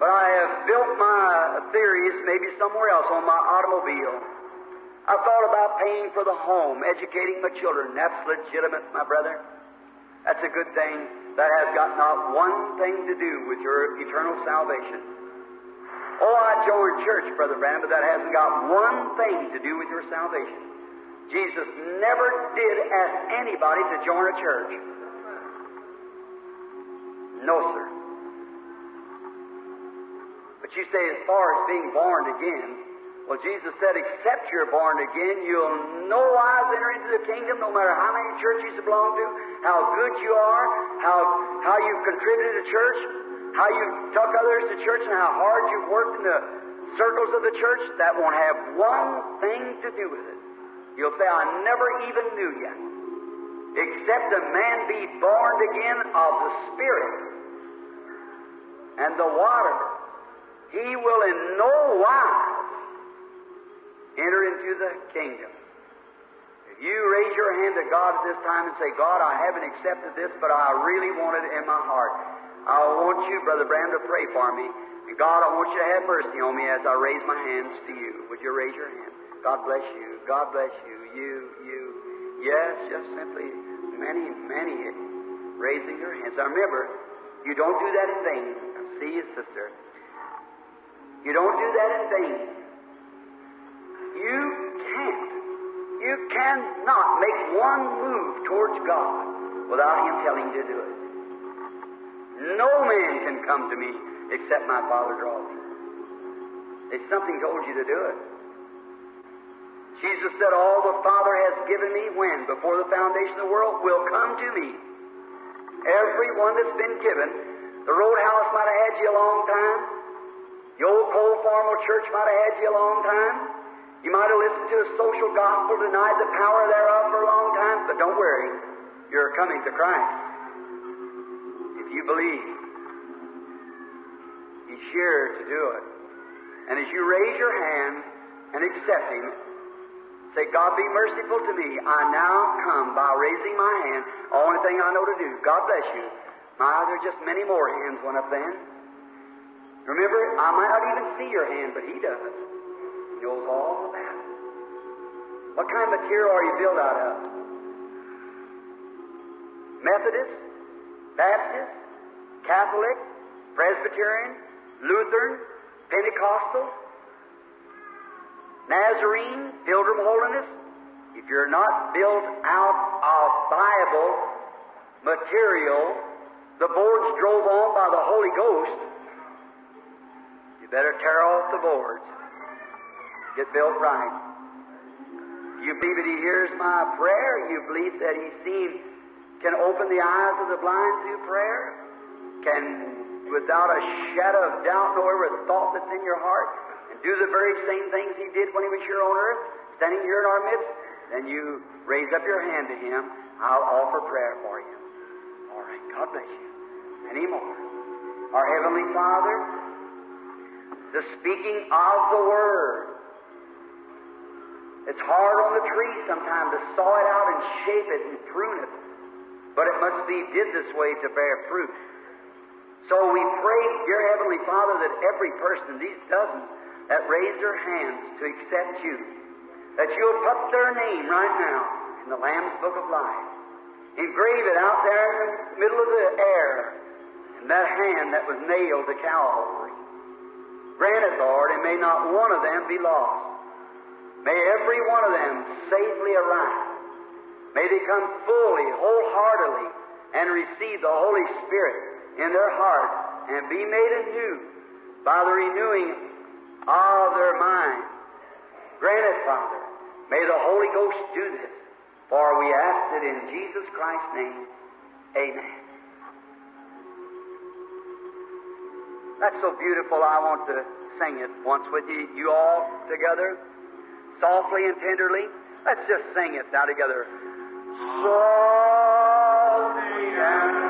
But I have built my theories maybe somewhere else on my automobile. I've thought about paying for the home, educating my children. That's legitimate, my brother. That's a good thing. That has got not one thing to do with your eternal salvation. Oh, I joined church, Brother Branham, but that hasn't got one thing to do with your salvation. Jesus never did ask anybody to join a church. No, sir. But you say, as far as being born again, well, Jesus said, except you're born again, you'll no wise enter into the kingdom, no matter how many churches you belong to, how good you are, how, how you've contributed to church, how you've took others to church, and how hard you've worked in the circles of the church. That won't have one thing to do with it. You'll say, I never even knew you. Except a man be born again of the Spirit and the water, he will in no wise enter into the kingdom. If you raise your hand to God at this time and say, God, I haven't accepted this, but I really want it in my heart. I want you, Brother Branham, to pray for me. And God, I want you to have mercy on me as I raise my hands to you. Would you raise your hand? God bless you. God bless you. You, you. Yes, just simply many, many raising your hands. Now remember, you don't do that in vain. See you, sister. You don't do that in vain. You can't. You cannot make one move towards God without Him telling you to do it. No man can come to me except my Father draws him. If something told you to do it. Jesus said, All the Father has given me when? Before the foundation of the world will come to me. Everyone that's been given. The roadhouse might have had you a long time. The old cold formal church might have had you a long time. You might have listened to a social gospel, denied the power thereof for a long time, but don't worry, you're coming to Christ. If you believe, He's sure to do it. And as you raise your hand and accept Him, say, God be merciful to me. I now come by raising my hand. Only thing I know to do. God bless you. My, there are just many more hands went up then. Remember, I might not even see your hand, but He does knows all about. What kind of material are you built out of? Methodist, Baptist, Catholic, Presbyterian, Lutheran, Pentecostal, Nazarene, Pilgrim Holiness. If you're not built out of Bible, material, the boards drove on by the Holy Ghost, you better tear off the boards. Get built right. You believe that He hears my prayer? You believe that He seen, can open the eyes of the blind through prayer? Can, without a shadow of doubt, know every thought that's in your heart? And do the very same things He did when He was here on earth, standing here in our midst? Then you raise up your hand to Him. I'll offer prayer for you. All right. God bless you. Any more? Our Heavenly Father, the speaking of the Word. It's hard on the tree sometimes to saw it out and shape it and prune it, but it must be did this way to bear fruit. So we pray, dear Heavenly Father, that every person, these dozens that raise their hands to accept you, that you'll put their name right now in the Lamb's Book of Life. Engrave it out there in the middle of the air, in that hand that was nailed to Calvary. Grant it, Lord, and may not one of them be lost. May every one of them safely arrive. May they come fully, wholeheartedly, and receive the Holy Spirit in their heart and be made anew by the renewing of their mind. Grant it, Father. May the Holy Ghost do this, for we ask it in Jesus Christ's name. Amen. That's so beautiful. I want to sing it once with you, you all together softly and tenderly. Let's just sing it now together. Softly and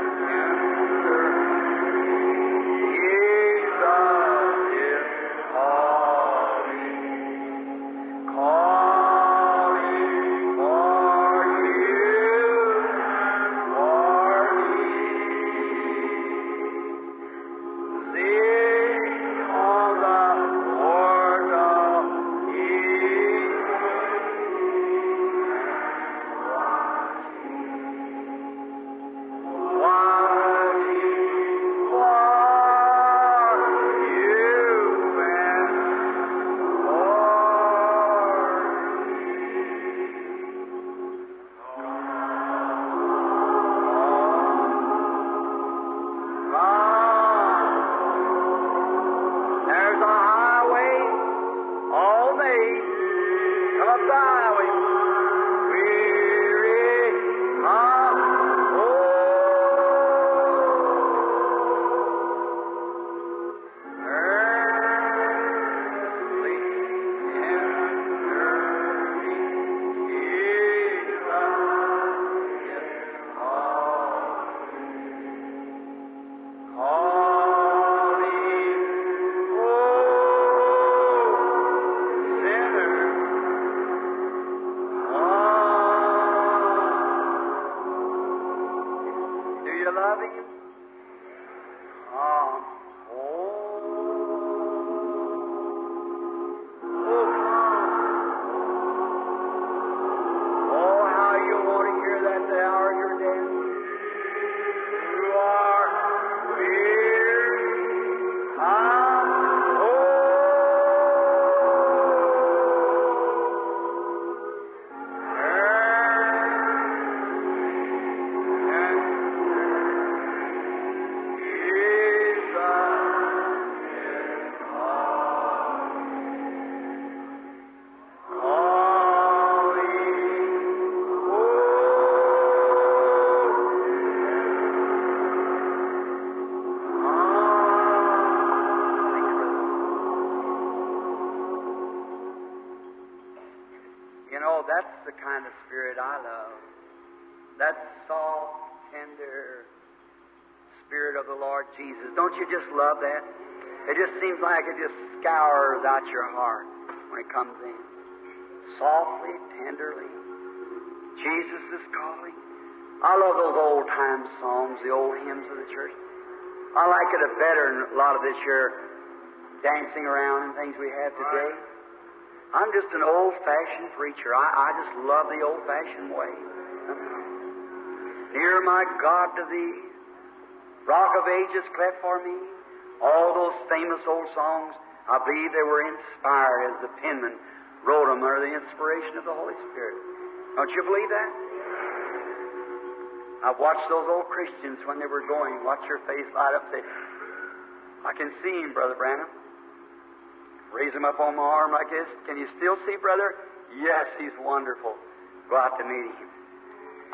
come. Don't you just love that? It just seems like it just scours out your heart when it comes in. Softly, tenderly. Jesus is calling. I love those old time songs, the old hymns of the church. I like it a better than a lot of this here dancing around and things we have today. I'm just an old fashioned preacher. I, I just love the old fashioned way. Near my God to thee, rock of ages cleft for me. All those famous old songs, I believe they were inspired as the penman wrote them under the inspiration of the Holy Spirit. Don't you believe that? I've watched those old Christians when they were going, watch your face light up, say, I can see him, Brother Branham. Raise him up on my arm like this. Can you still see, brother? Yes, he's wonderful. Go out to meet him.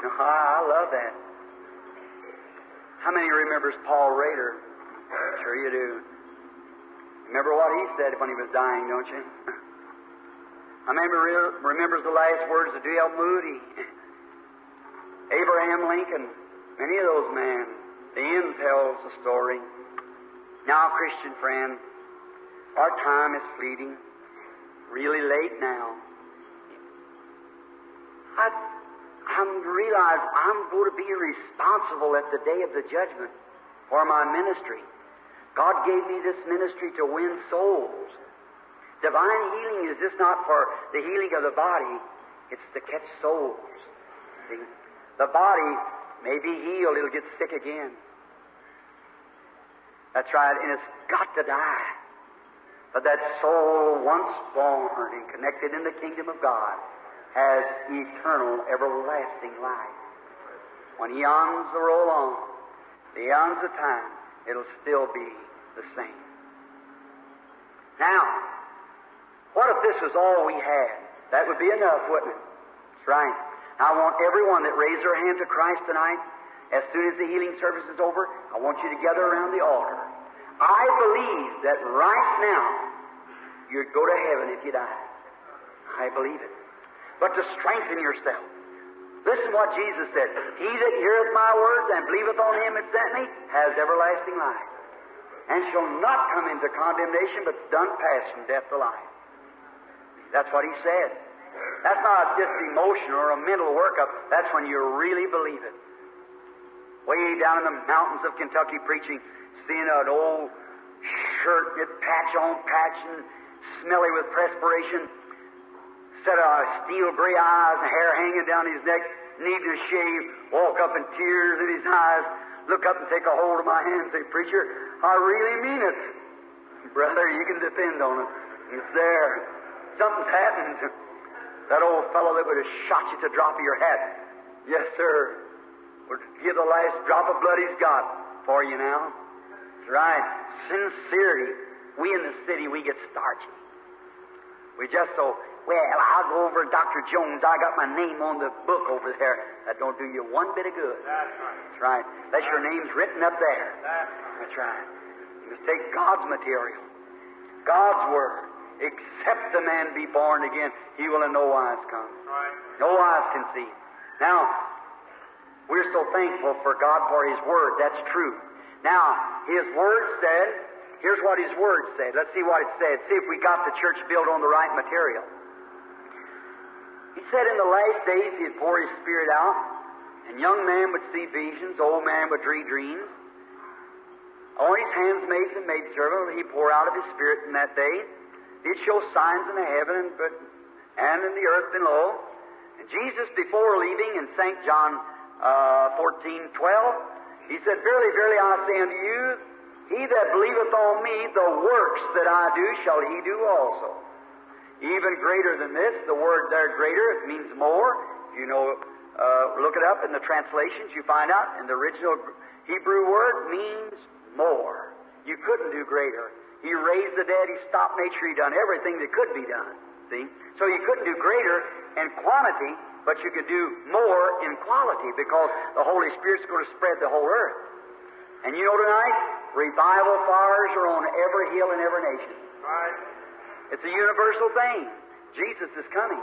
I love that. How many remembers Paul Rader? Sure you do. Remember what he said when he was dying, don't you? I remember remembers the last words of D.L. Moody, Abraham Lincoln, many of those men. The end tells the story. Now, Christian friend, our time is fleeting, really late now. I, I'm realize I'm going to be responsible at the day of the judgment for my ministry. God gave me this ministry to win souls. Divine healing is just not for the healing of the body, it's to catch souls. See? The body may be healed, it'll get sick again. That's right, and it's got to die. But that soul, once born and connected in the kingdom of God, has eternal, everlasting life. When eons roll on, the eons of time, it'll still be the same. Now, what if this was all we had? That would be enough, wouldn't it? That's right. I want everyone that raised their hand to Christ tonight, as soon as the healing service is over, I want you to gather around the altar. I believe that right now you'd go to heaven if you died. I believe it. But to strengthen yourself, listen what Jesus said. He that heareth my words and believeth on him that sent me has everlasting life, and shall not come into condemnation, but done pass from death to life. That's what he said. That's not just emotion or a mental workup. That's when you really believe it. Way down in the mountains of Kentucky preaching, seeing an old shirt, it patch on patch and smelly with perspiration, set of uh, steel gray eyes and hair hanging down his neck, needing to shave, walk up in tears in his eyes, look up and take a hold of my hand and say, Preacher, I really mean it. Brother, you can depend on it. It's there. Something's happened. That old fellow that would have shot you the drop of your hat. Yes, sir. Would give the last drop of blood he's got for you now. That's right. Sincerity. We in the city, we get starchy. We just so, well, I'll go over to Dr. Jones. I got my name on the book over there. That don't do you one bit of good. That's right. That's right. Unless your name's written up there. That's right. That's right. You must take God's material, God's Word. Except the man be born again, he will in no wise come. Right. No wise can see. Now, we're so thankful for God for His Word. That's true. Now, His Word said, here's what His Word said. Let's see what it said. See if we got the church built on the right material. He said in the last days He'd pour His Spirit out, and young man would see visions, old man would dream dreams. On his handmaids and maidservant He'd pour out of His Spirit in that day. He'd show signs in the heaven and, but, and in the earth below. And Jesus, before leaving in St. John uh, 14, 12, he said, Verily, verily, I say unto you, he that believeth on me, the works that I do shall he do also. Even greater than this, the word there, greater, it means more. You know, uh, look it up in the translations, you find out, in the original Hebrew word means more. You couldn't do greater. He raised the dead. He stopped nature. He done everything that could be done. See? So you couldn't do greater in quantity, but you could do more in quality because the Holy Spirit's going to spread the whole earth. And you know tonight, revival fires are on every hill in every nation. Right. It's a universal thing. Jesus is coming.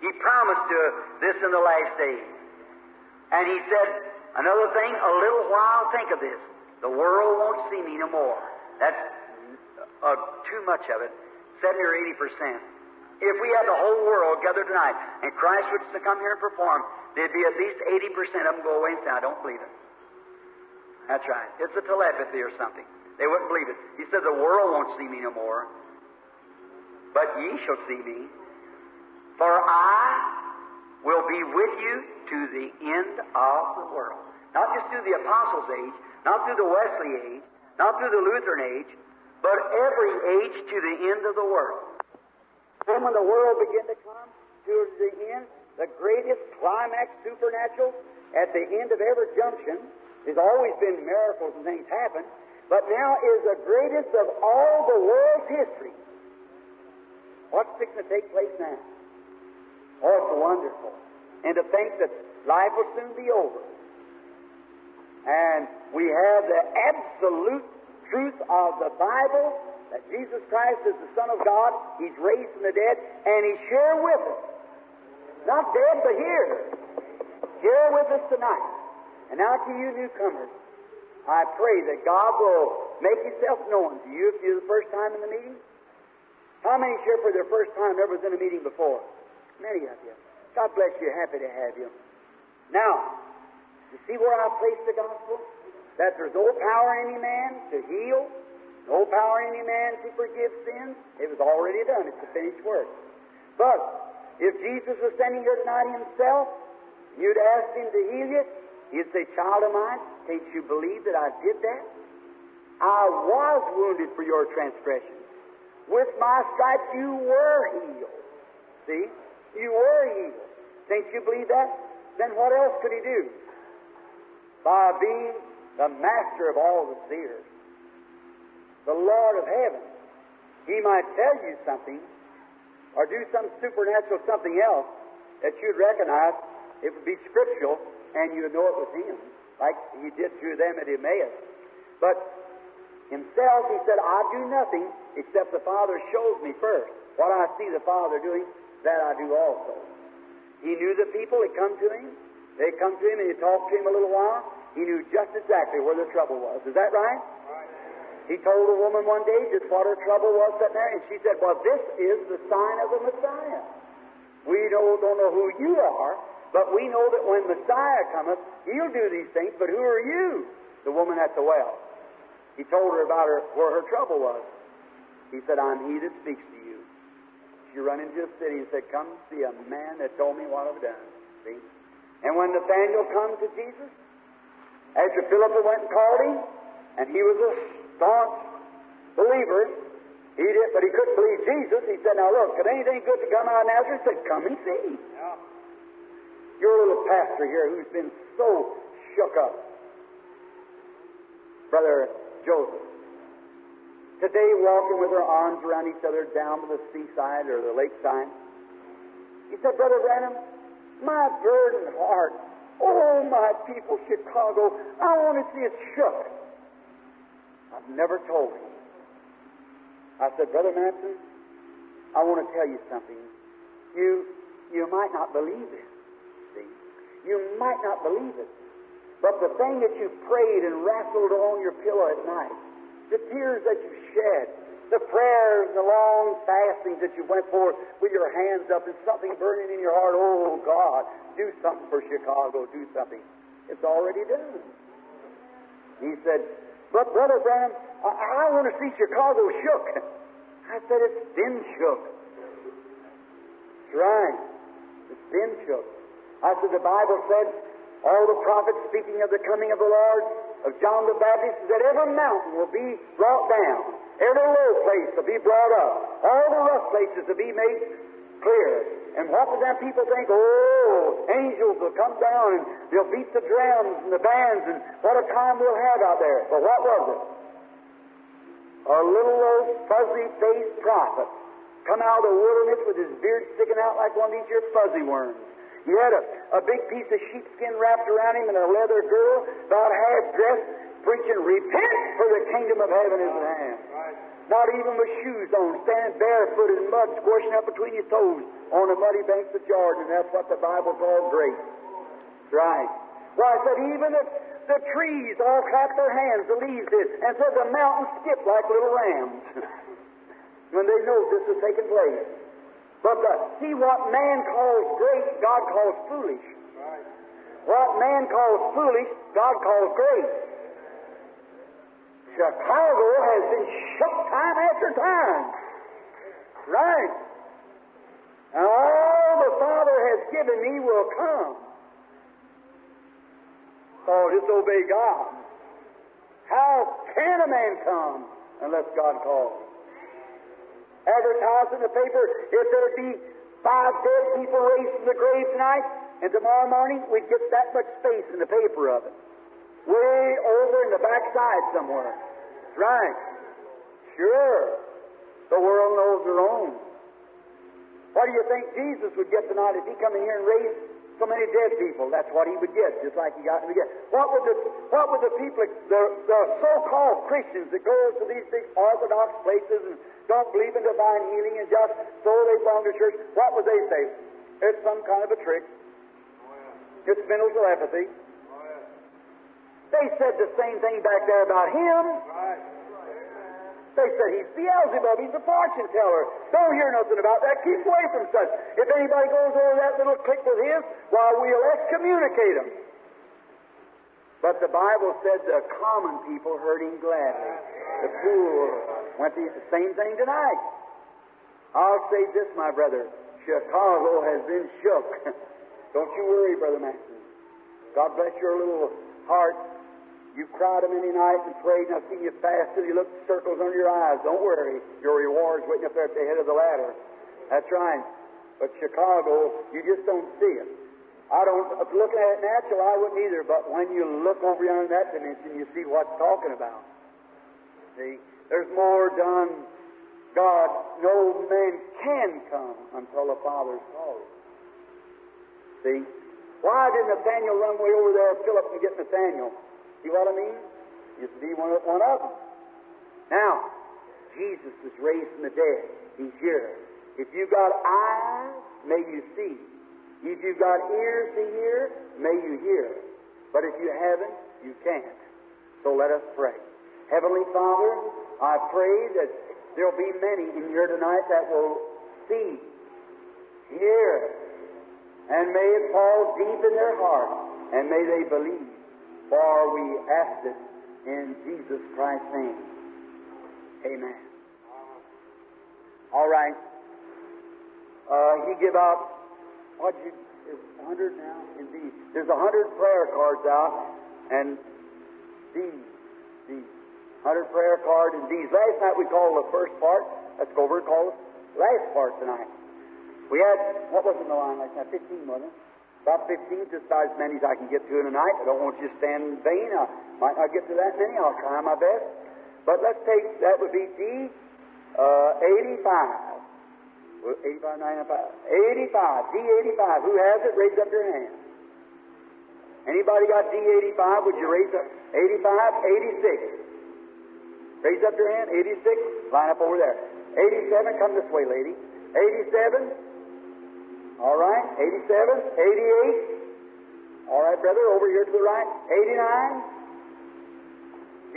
He promised to this in the last days. And he said, another thing, a little while, think of this. The world won't see me no more. That's uh, too much of it, 70 or 80 percent. If we had the whole world gathered tonight and Christ was to come here and perform, there'd be at least 80 percent of them go away and say, I don't believe it. That's right. It's a telepathy or something. They wouldn't believe it. He said, The world won't see me no more, but ye shall see me. For I will be with you to the end of the world. Not just through the Apostles' age, not through the Wesley age, not through the Lutheran age, but every age to the end of the world. Then when the world begin to come to the end, the greatest climax supernatural, at the end of every junction. There's always been miracles and things happen, but now is the greatest of all the world's history. What's fixing to take place now? Oh, it's wonderful. And to think that life will soon be over. And we have the absolute truth of the Bible that Jesus Christ is the Son of God, He's raised from the dead, and He's here with us. Not dead, but here. Here with us tonight. And now to you newcomers, I pray that God will make Himself known to you if you're the first time in the meeting. How many here for their first time ever was in a meeting before? Many of you. God bless you. Happy to have you. Now, you see where I place the gospel? That there's no power in any man to heal, no power in any man to forgive sins. It was already done. It's a finished work. But if Jesus was standing here tonight himself, you'd ask him to heal you, he'd say, Child of mine, can't you believe that I did that? I was wounded for your transgressions. With my stripes you were healed. See? You were healed. Can't you believe that? Then what else could he do? By being the master of all the seers, the Lord of heaven, he might tell you something or do some supernatural something else that you'd recognize it would be scriptural and you'd know it was him, like he did through them at Emmaus. But himself, he said, I do nothing except the Father shows me first. What I see the Father doing, that I do also. He knew the people had come to him. They come to him and he talked to him a little while. He knew just exactly where the trouble was. Is that right? He told a woman one day just what her trouble was sitting there, and she said, Well, this is the sign of the Messiah. We know, don't know who you are, but we know that when Messiah cometh, he'll do these things, but who are you? The woman at the well. He told her about her where her trouble was. He said, I'm he that speaks to you. She run into the city and said, Come see a man that told me what I've done. See? And when Nathaniel comes to Jesus, after Philip went and called him, and he was a staunch believer, he did, but he couldn't believe Jesus. He said, Now look, could anything good to come out of Nazareth? He said, Come and see. Yeah. Your little pastor here who's been so shook up, Brother Joseph. Today, walking with our arms around each other down to the seaside or the lakeside, he said, Brother Branham, my burdened heart, oh, my people, Chicago, I want to see it shook. I've never told him. I said, Brother Manson, I want to tell you something. You, you might not believe it. See? You might not believe it. But the thing that you prayed and wrestled on your pillow at night, the tears that you shed, the prayers, the long fastings that you went for with your hands up, and something burning in your heart. Oh, God, do something for Chicago. Do something. It's already done. He said, But, Brother Branham, I, I want to see Chicago shook. I said, It's been shook. That's right. It's been shook. I said, The Bible said, all the prophets speaking of the coming of the Lord, of John the Baptist, that every mountain will be brought down, every low place will be brought up, all the rough places will be made clear. And what do them people think? Oh, angels will come down and they'll beat the drums and the bands, and what a time we'll have out there. But what was it? A little old fuzzy-faced prophet come out of the wilderness with his beard sticking out like one of these here fuzzy worms. He had a, a big piece of sheepskin wrapped around him and a leather girdle, about half dressed, preaching, Repent, for the kingdom of heaven is at hand. Not even with shoes on, standing barefoot in mud, squashing up between his toes on the muddy banks of Jordan, and that's what the Bible calls grace. Right. Well, I said, even if the trees all clapped their hands, the leaves did, and said the mountains skipped like little rams when they know this was taking place. But the, see what man calls great, God calls foolish. What man calls foolish, God calls great. Chicago has been shook time after time. Right. And all the Father has given me will come. Oh, disobey God. How can a man come unless God calls? Advertised in the paper if there would be five dead people raised from the grave tonight, and tomorrow morning we'd get that much space in the paper of it. Way over in the backside somewhere. That's right. Sure. The world knows their own. What do you think Jesus would get tonight if he come in here and raised so many dead people? That's what he would get, just like he got to get. What would the what would the people, the, the so-called Christians that go to these big Orthodox places and don't believe in divine healing and just so they belong to church, what would they say? It's some kind of a trick. It's mental telepathy. They said the same thing back there about him. They said he's Beelzebub, he's a fortune teller. Don't hear nothing about that. Keep away from such. If anybody goes over that little clique with his, why, we'll excommunicate him. But the Bible said the common people heard him gladly. The poor went to the same thing tonight. I'll say this, my brother. Chicago has been shook. Don't you worry, Brother Maxson. God bless your little heart. You've cried a many nights and prayed, and I've seen you fast till you looked circles under your eyes. Don't worry. Your reward's waiting up there at the head of the ladder. That's right. But Chicago, you just don't see it. I don't, looking at it natural, I wouldn't either, but when you look over yonder in that dimension, you see what's talking about. See? There's more done. God, no man can come until the Father's called. See? Why did Nathaniel run way over there, Philip, and get Nathaniel? See what I mean? Used to be one of, one of them. Now, Jesus is raised from the dead. He's here. If you've got eyes, may you see. If you've got ears to hear, may you hear. But if you haven't, you can't. So let us pray. Heavenly Father, I pray that there'll be many in here tonight that will see, hear, and may it fall deep in their heart, and may they believe. For we ask it in Jesus Christ's name. Amen. All right. Uh, he give out what you is hundred now? Indeed, there's a hundred prayer cards out, and these, these hundred prayer card and these. Last night we called the first part. Let's go over and call the last part tonight. We had what was in the line last night? Fifteen, wasn't it? About fifteen, just about as many as I can get to in a night. I don't want you to stand in vain. I might not get to that many. I'll try my best. But let's take that would be D uh, eighty-five. 85, 95. 85, D85. Who has it? Raise up your hand. Anybody got D85? Would you raise up? 85, 86. Raise up your hand. 86. Line up over there. 87. Come this way, lady. 87. All right. 87. 88. All right, brother. Over here to the right. 89.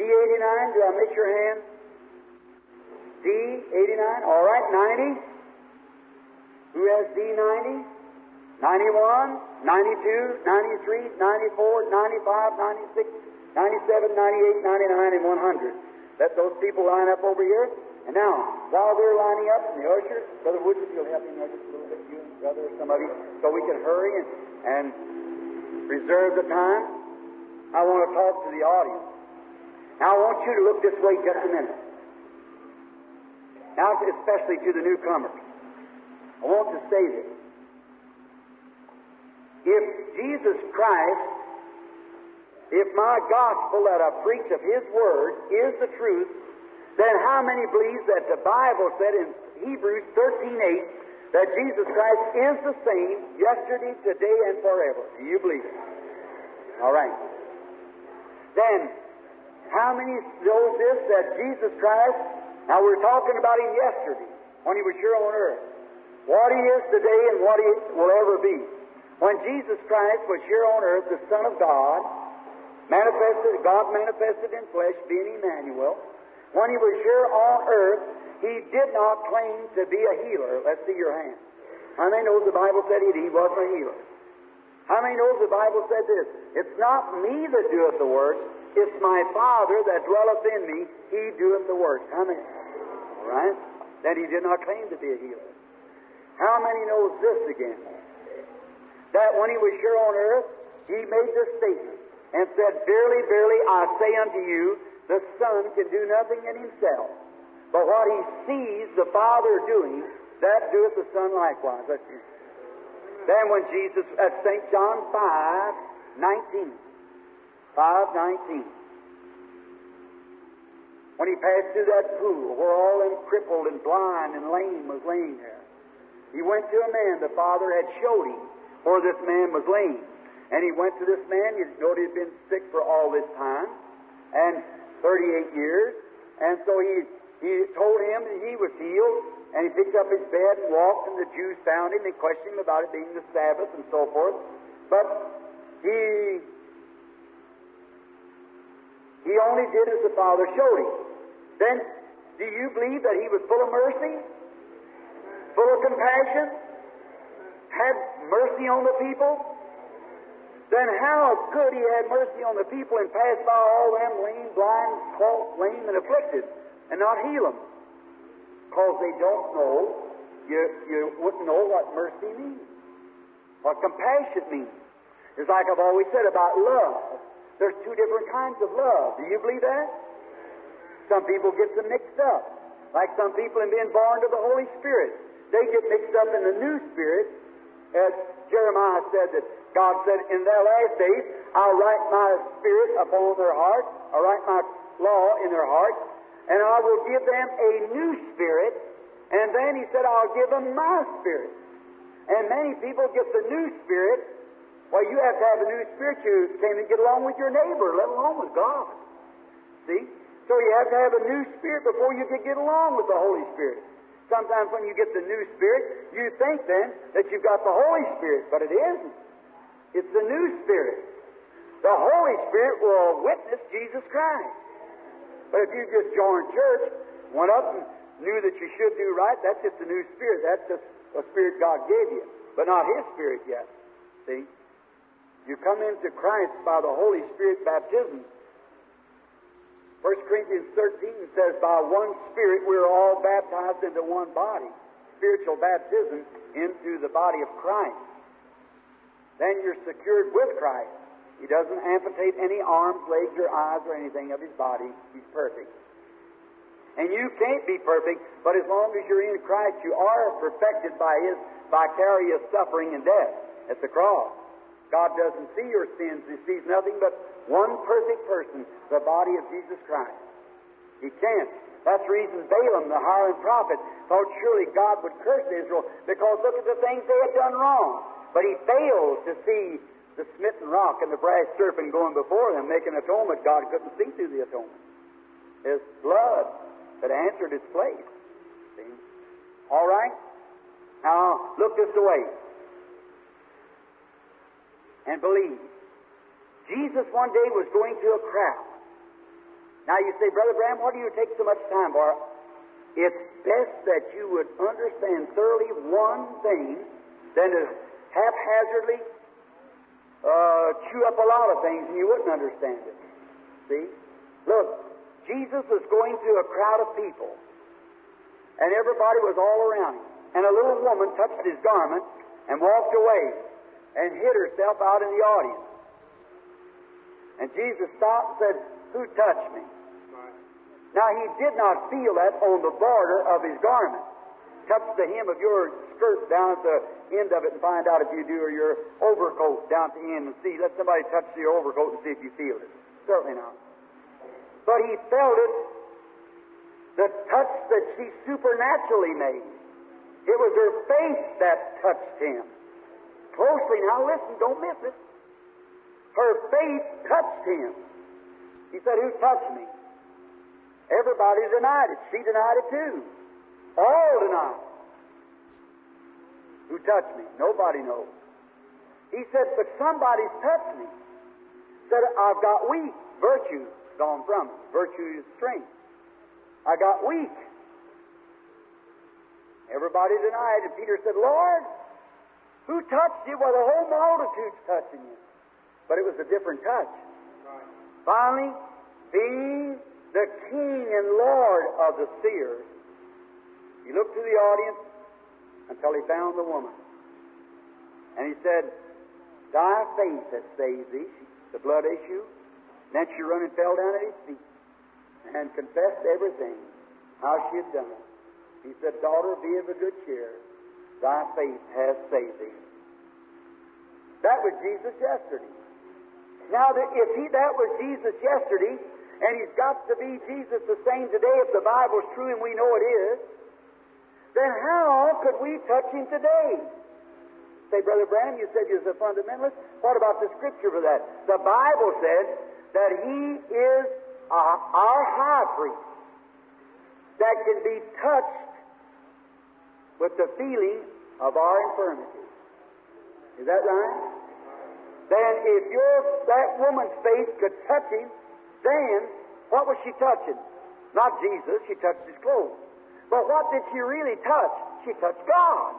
D89. Do I miss your hand? D89. All right. 90. Who has D90? 91, 92, 93, 94, 95, 96, 97, 98, 99, and 100. Let those people line up over here. And now, while they're lining up, and the usher, Brother Woodson, you'll help me there just a little bit, you and Brother or somebody, so we can hurry and, and reserve the time. I want to talk to the audience. Now, I want you to look this way just a minute. Now, especially to the newcomers. I want to say this. If Jesus Christ, if my gospel that I preach of His Word is the truth, then how many believe that the Bible said in Hebrews 13:8 that Jesus Christ is the same yesterday, today, and forever? Do you believe it? All right. Then, how many knows this that Jesus Christ? Now we're talking about Him yesterday when He was here on earth what He is today and what He will ever be. When Jesus Christ was here on earth, the Son of God, manifested, God manifested in flesh, being Emmanuel, when He was here on earth, He did not claim to be a healer. Let's see your hand. How many knows the Bible said He, he wasn't a healer? How many knows the Bible said this? It's not me that doeth the works, it's my Father that dwelleth in me, He doeth the works. How many? All right? Then He did not claim to be a healer. How many knows this again? That when he was here on earth, he made this statement and said, Verily, verily, I say unto you, the Son can do nothing in himself. But what he sees the Father doing, that doeth the Son likewise. Then when Jesus, at St. John 5, 19, 5, 19, when he passed through that pool where all them crippled and blind and lame was laying there, he went to a man the Father had showed him where this man was lame. And he went to this man, you know he'd been sick for all this time, and 38 years, and so he, he told him that he was healed, and he picked up his bed and walked, and the Jews found him and questioned him about it being the Sabbath and so forth. But he he only did as the Father showed him. Then, do you believe that he was full of mercy? Full of compassion? Had mercy on the people? Then how could he have mercy on the people and pass by all them lame, blind, halt, lame, and afflicted and not heal them? Because they don't know, you, you wouldn't know what mercy means, what compassion means. It's like I've always said about love. There's two different kinds of love. Do you believe that? Some people get them mixed up. Like some people in being born to the Holy Spirit. They get mixed up in the new spirit. As Jeremiah said that God said, In their last days I'll write my spirit upon their heart, I'll write my law in their heart, and I will give them a new spirit, and then he said, I'll give them my spirit. And many people get the new spirit well, you have to have a new spirit. You can't even get along with your neighbor, let alone with God. See? So you have to have a new spirit before you can get along with the Holy Spirit. Sometimes when you get the new spirit, you think then that you've got the Holy Spirit, but it isn't. It's the new spirit. The Holy Spirit will witness Jesus Christ. But if you just joined church, went up and knew that you should do right, that's just the new spirit. That's just a spirit God gave you, but not His spirit yet. See? You come into Christ by the Holy Spirit baptism. 1 Corinthians 13 says, By one Spirit we're all baptized into one body. Spiritual baptism into the body of Christ. Then you're secured with Christ. He doesn't amputate any arms, legs, or eyes, or anything of his body. He's perfect. And you can't be perfect, but as long as you're in Christ, you are perfected by his vicarious suffering and death at the cross. God doesn't see your sins. He sees nothing but one perfect person, the body of Jesus Christ. He can't. That's the reason Balaam, the hireling prophet, thought surely God would curse Israel because look at the things they had done wrong. But he failed to see the smitten rock and the brass serpent going before them, making atonement. God couldn't see through the atonement. His blood had answered its place. See? All right? Now, look this way and believe. Jesus one day was going to a crowd. Now you say, Brother Branham, why do you take so much time for It's best that you would understand thoroughly one thing than to haphazardly uh, chew up a lot of things and you wouldn't understand it. See? Look, Jesus was going to a crowd of people, and everybody was all around him. And a little woman touched his garment and walked away and hid herself out in the audience. And Jesus stopped and said, Who touched me? Now he did not feel that on the border of his garment. Touch the hem of your skirt down at the end of it and find out if you do, or your overcoat down at the end and see. Let somebody touch your overcoat and see if you feel it. Certainly not. But he felt it, the touch that she supernaturally made. It was her faith that touched him closely now. Listen, don't miss it. Her faith touched him. He said, Who touched me? Everybody denied it. She denied it too. All denied. Who touched me? Nobody knows. He said, But somebody's touched me. Said, I've got weak. Virtue gone from me. Virtue is strength. I got weak. Everybody denied, and Peter said, Lord, who touched you? Well, the whole multitude's touching you. But it was a different touch. Finally, being the King and Lord of the seers, he looked to the audience until he found the woman. And he said, Thy faith has saved thee, the blood issue. Then she run and fell down at his feet and confessed everything, how she had done it. He said, Daughter, be of a good cheer. Thy faith has saved thee. That was Jesus yesterday. Now, if he, that was Jesus yesterday, and he's got to be Jesus the same today if the Bible's true and we know it is, then how could we touch him today? Say, Brother Branham, you said you're a fundamentalist. What about the scripture for that? The Bible says that he is our high priest that can be touched with the feeling of our infirmity. Is that right? Then if your that woman's faith could touch him, then what was she touching? Not Jesus, she touched his clothes. But what did she really touch? She touched God.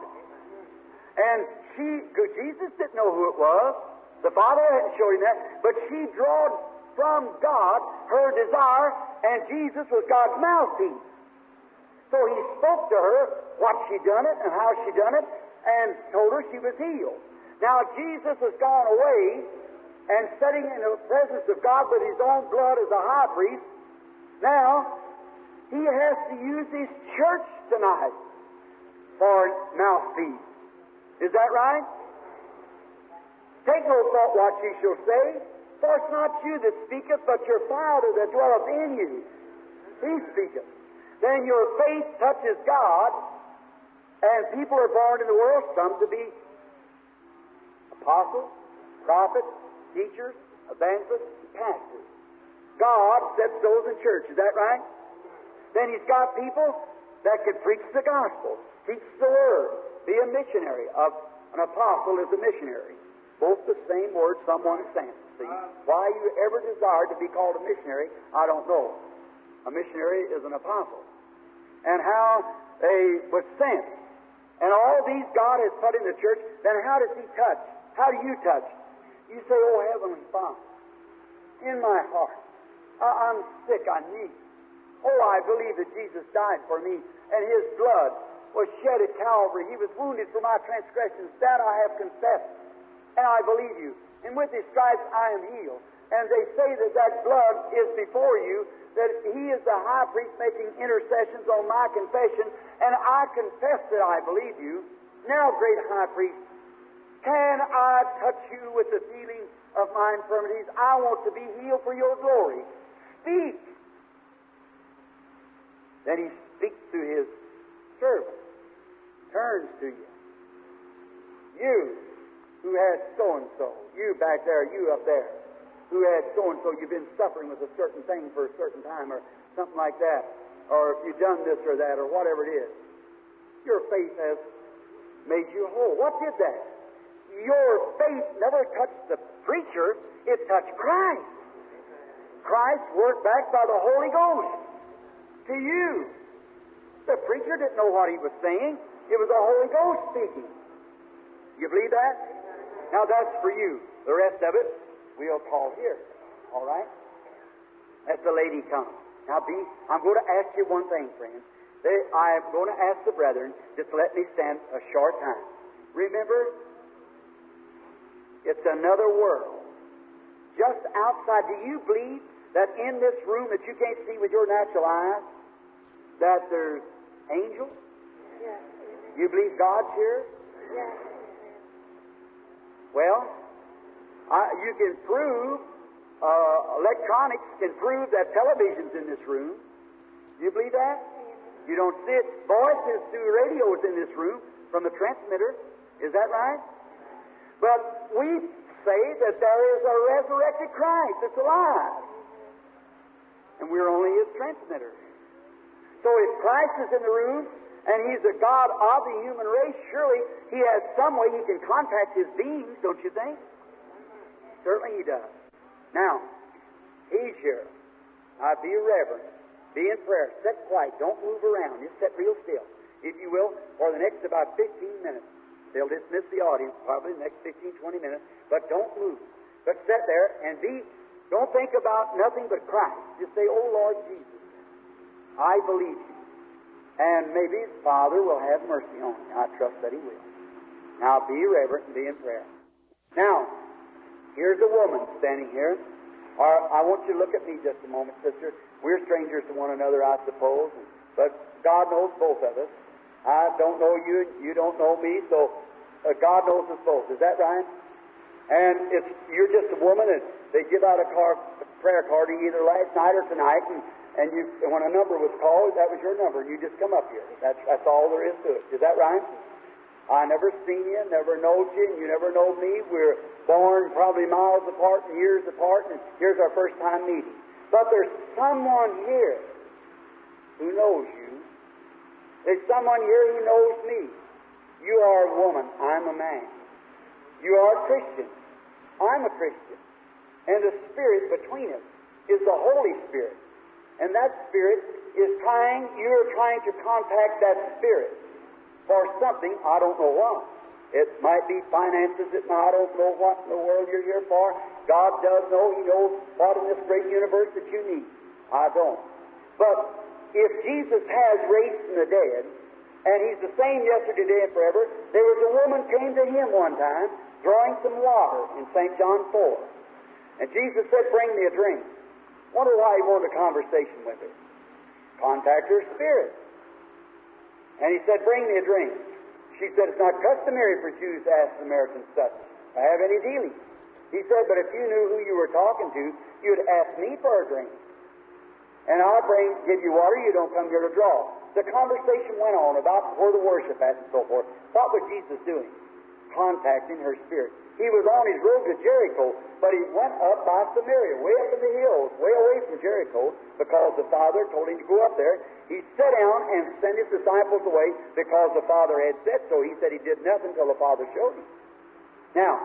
And she, Jesus didn't know who it was. The Father hadn't showed him that. But she drawed from God her desire, and Jesus was God's mouthpiece. So he spoke to her what she done it and how she done it, and told her she was healed. Now Jesus has gone away and sitting in the presence of God with his own blood as a high priest. Now he has to use his church tonight for mouthpiece. Is that right? Take no thought what ye shall say, for it's not you that speaketh, but your Father that dwelleth in you. He speaketh. Then your faith touches God, and people are born in the world, some to be apostles, prophets, teachers, evangelists, pastors. God sets those in church. Is that right? Then He's got people that can preach the gospel, teach the word, be a missionary. Of an apostle is a missionary. Both the same word, someone sent. See, why you ever desire to be called a missionary, I don't know. A missionary is an apostle. And how they was sent. And all these God has put in the church, then how does He touch? How do you touch? You say, Oh, Heavenly Father, in my heart, I- I'm sick, I need Oh, I believe that Jesus died for me, and His blood was shed at Calvary. He was wounded for my transgressions. That I have confessed, and I believe you. And with His stripes I am healed. And they say that that blood is before you, that He is the high priest making intercessions on my confession, and I confess that I believe you. Now, great high priest, can I touch you with the feeling of my infirmities? I want to be healed for your glory. Speak. Then he speaks to his servant, turns to you. You who had so and so, you back there, you up there, who had so and so, you've been suffering with a certain thing for a certain time or something like that, or if you've done this or that or whatever it is. Your faith has made you whole. What did that? Your faith never touched the preacher, it touched Christ. Christ worked back by the Holy Ghost to you. The preacher didn't know what he was saying. It was the Holy Ghost speaking. You believe that? Now that's for you. The rest of it, we'll call here. All right? As the lady comes. Now, be, I'm going to ask you one thing, friends. They, I'm going to ask the brethren, just let me stand a short time. Remember, it's another world. Just outside, do you believe that in this room that you can't see with your natural eyes, that there's angels? Yes. You believe God's here? Yes. Well, I, you can prove, uh, electronics can prove that television's in this room. You believe that? Yes. You don't see it. Voices through radios in this room from the transmitter. Is that right? But we say that there is a resurrected Christ that's alive. And we're only his transmitter. So if Christ is in the room and He's the God of the human race, surely He has some way He can contact His beings, don't you think? Certainly He does. Now, He's here. Now be reverent. Be in prayer. Sit quiet. Don't move around. Just sit real still, if you will, for the next about 15 minutes. They'll dismiss the audience probably the next 15, 20 minutes, but don't move. But sit there and be, don't think about nothing but Christ. Just say, Oh Lord Jesus. I believe you. And maybe Father will have mercy on you. I trust that He will. Now be reverent and be in prayer. Now, here's a woman standing here. I want you to look at me just a moment, sister. We're strangers to one another, I suppose, but God knows both of us. I don't know you, and you don't know me, so uh, God knows us both. Is that right? And it's you're just a woman, and they give out a, car, a prayer card either last night or tonight, and and you when a number was called, that was your number. And you just come up here. That's that's all there is to it. Is that right? I never seen you, never knowed you, and you never know me. We're born probably miles apart and years apart, and here's our first time meeting. But there's someone here who knows you. There's someone here who knows me. You are a woman, I'm a man. You are a Christian, I'm a Christian. And the Spirit between us is the Holy Spirit. And that Spirit is trying, you're trying to contact that Spirit for something, I don't know why. It might be finances, it might, I don't know what in the world you're here for. God does know, He knows what in this great universe that you need. I don't. But if Jesus has raised from the dead, and He's the same yesterday, today, and forever, there was a woman came to Him one time drawing some water in St. John 4. And Jesus said, Bring me a drink. Wonder why He wanted a conversation with her. Contact her spirit. And he said, Bring me a drink. She said, It's not customary for Jews to ask Samaritans such. I have any dealings. He said, But if you knew who you were talking to, you'd ask me for a drink. And I'll bring, give you water, you don't come here to draw. The conversation went on about where the worship at and so forth. What was Jesus doing? Contacting her spirit. He was on his road to Jericho, but he went up by Samaria, way up in the hills, way away from Jericho, because the Father told him to go up there. He sat down and sent his disciples away because the Father had said so. He said he did nothing until the Father showed him. Now,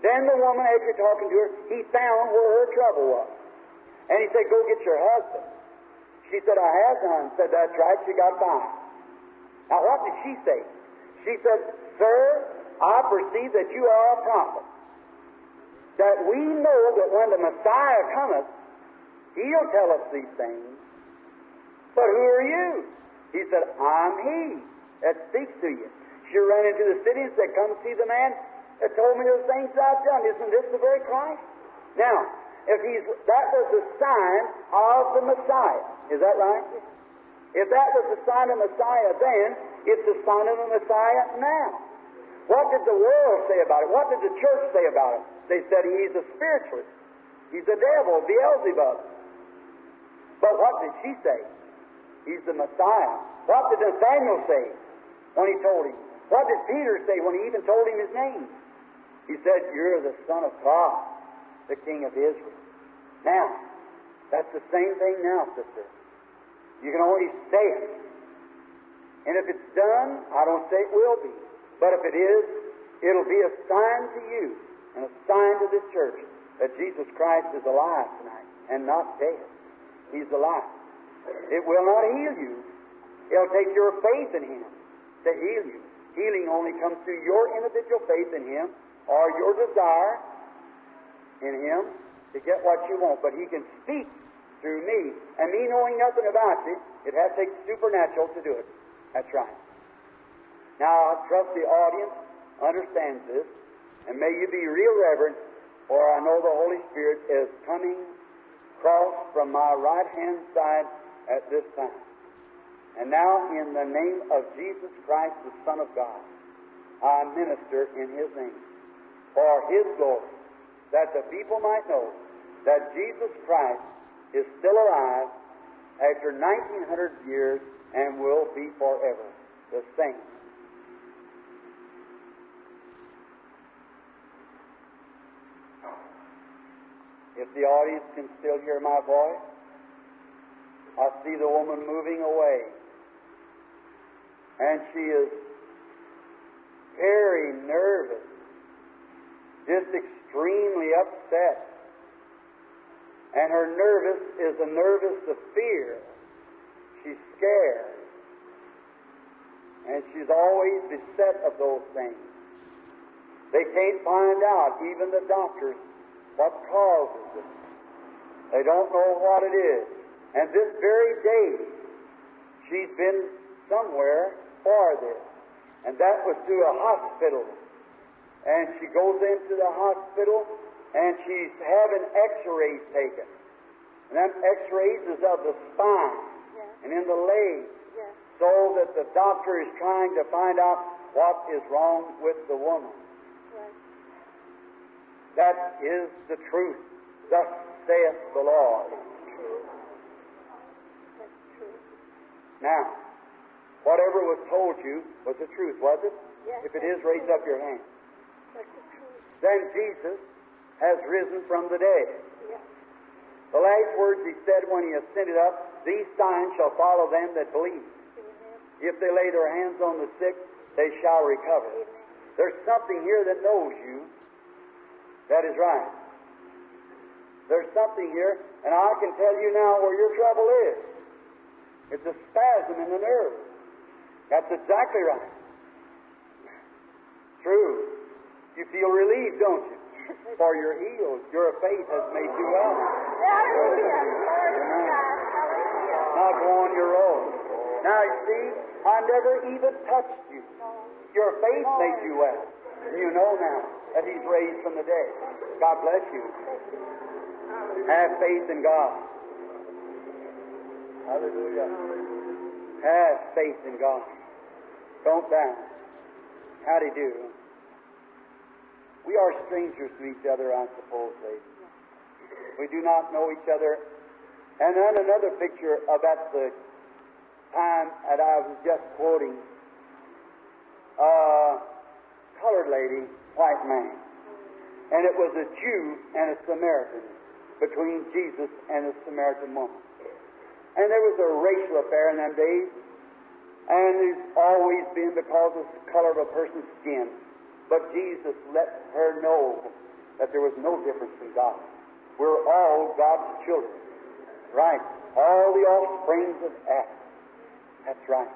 then the woman, after talking to her, he found where her trouble was. And he said, Go get your husband. She said, I have none. Said, That's right, she got by. Now, what did she say? She said, Sir, I perceive that you are a prophet. That we know that when the Messiah cometh, he'll tell us these things. But who are you? He said, I'm he that speaks to you. She ran into the city and said, Come see the man that told me those things I've done. Isn't this the very Christ? Now, if he's that was the sign of the Messiah. Is that right? If that was the sign of the Messiah then, it's the sign of the Messiah now. What did the world say about it? What did the church say about it? They said he's a spiritualist. He's a devil, Beelzebub. But what did she say? He's the Messiah. What did Nathaniel say when he told him? What did Peter say when he even told him his name? He said, You're the Son of God, the King of Israel. Now, that's the same thing now, sister. You can only say it. And if it's done, I don't say it will be. But if it is, it'll be a sign to you and a sign to this church that Jesus Christ is alive tonight and not dead. He's alive. It will not heal you. It'll take your faith in Him to heal you. Healing only comes through your individual faith in Him or your desire in Him to get what you want. But He can speak through me. And me knowing nothing about it, it has to take supernatural to do it. That's right. Now, I trust the audience understands this, and may you be real reverent, for I know the Holy Spirit is coming across from my right hand side at this time. And now, in the name of Jesus Christ, the Son of God, I minister in His name for His glory, that the people might know that Jesus Christ is still alive after 1900 years and will be forever the same. The audience can still hear my voice, I see the woman moving away. And she is very nervous, just extremely upset. And her nervous is a nervous of fear. She's scared. And she's always beset of those things. They can't find out, even the doctors, what causes it. They don't know what it is. And this very day, she's been somewhere for this. And that was through a hospital. And she goes into the hospital and she's having x-rays taken. And them x-rays is of the spine and in the leg. So that the doctor is trying to find out what is wrong with the woman. That is the truth. Thus saith the Lord. Now, whatever was told you was the truth, was it? Yes, if it is, raise up your hand. That's the truth. Then Jesus has risen from the dead. Yes. The last words he said when he ascended up, These signs shall follow them that believe. Amen. If they lay their hands on the sick, they shall recover. Amen. There's something here that knows you. That is right. There's something here, and I can tell you now where your trouble is. It's a spasm in the nerve. That's exactly right. True. You feel relieved, don't you? For you're healed. Your faith has made you well. Now go on your own. Now you see, I never even touched you. Your faith made you well. You know now that He's raised from the dead. God bless you. Have faith in God. Hallelujah. Have faith in God. Don't doubt. How do you do? We are strangers to each other, I suppose, ladies. We do not know each other. And then another picture of the time that I was just quoting, a colored lady, white man. And it was a Jew and a Samaritan between Jesus and a Samaritan woman. And there was a racial affair in them days, and it's always been because of the color of a person's skin. But Jesus let her know that there was no difference in God. We're all God's children. Right. All the offsprings of Adam. That's right.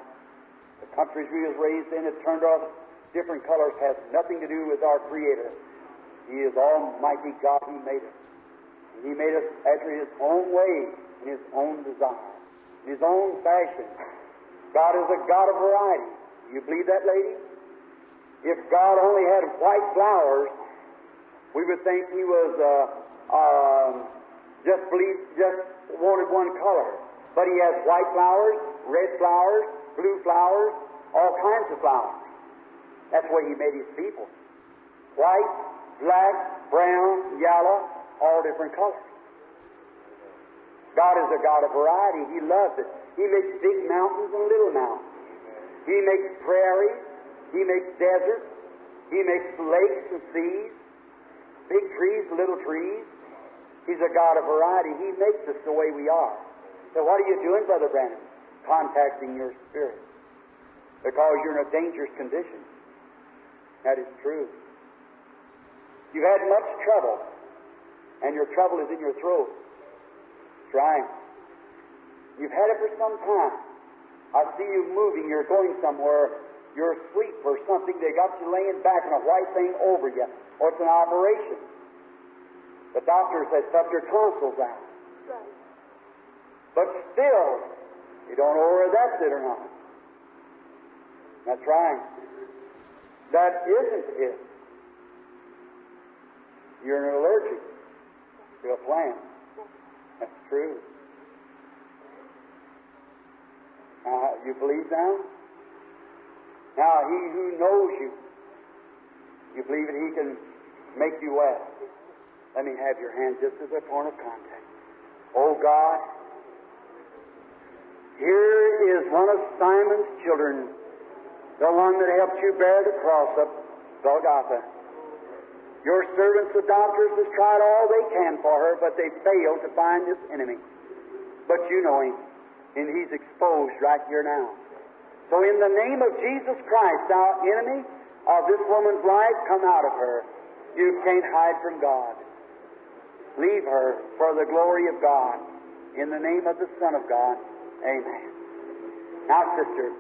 The countries we was raised in, it turned off different colors, has nothing to do with our Creator. He is Almighty God. He made us. And He made us after His own way, in His own design, in His own fashion. God is a God of variety. You believe that, lady? If God only had white flowers, we would think He was uh, um, just just wanted one color. But He has white flowers, red flowers, blue flowers, all kinds of flowers. That's way He made His people. White, black, brown, yellow, all different colors. God is a God of variety. He loves it. He makes big mountains and little mountains. He makes prairies. He makes deserts. He makes lakes and seas. Big trees, little trees. He's a God of variety. He makes us the way we are. So what are you doing, Brother Branham? Contacting your spirit. Because you're in a dangerous condition. That is true. You've had much trouble, and your trouble is in your throat. Right. You've had it for some time. I see you moving. You're going somewhere. You're asleep or something. They got you laying back and a white thing over you. Or it's an operation. The doctor says, cut your tonsils out. Right. But still, you don't know whether that's it or not. That's right. That isn't it. You're allergic to a plant. That's true. You believe now? Now, he who knows you, you believe that he can make you well. Let me have your hand just as a point of contact. Oh God, here is one of Simon's children, the one that helped you bear the cross of Golgotha. Your servants, the doctors, have tried all they can for her, but they failed to find this enemy. But you know him, and he's exposed right here now. So, in the name of Jesus Christ, thou enemy of this woman's life, come out of her. You can't hide from God. Leave her for the glory of God. In the name of the Son of God, amen. Now, sister,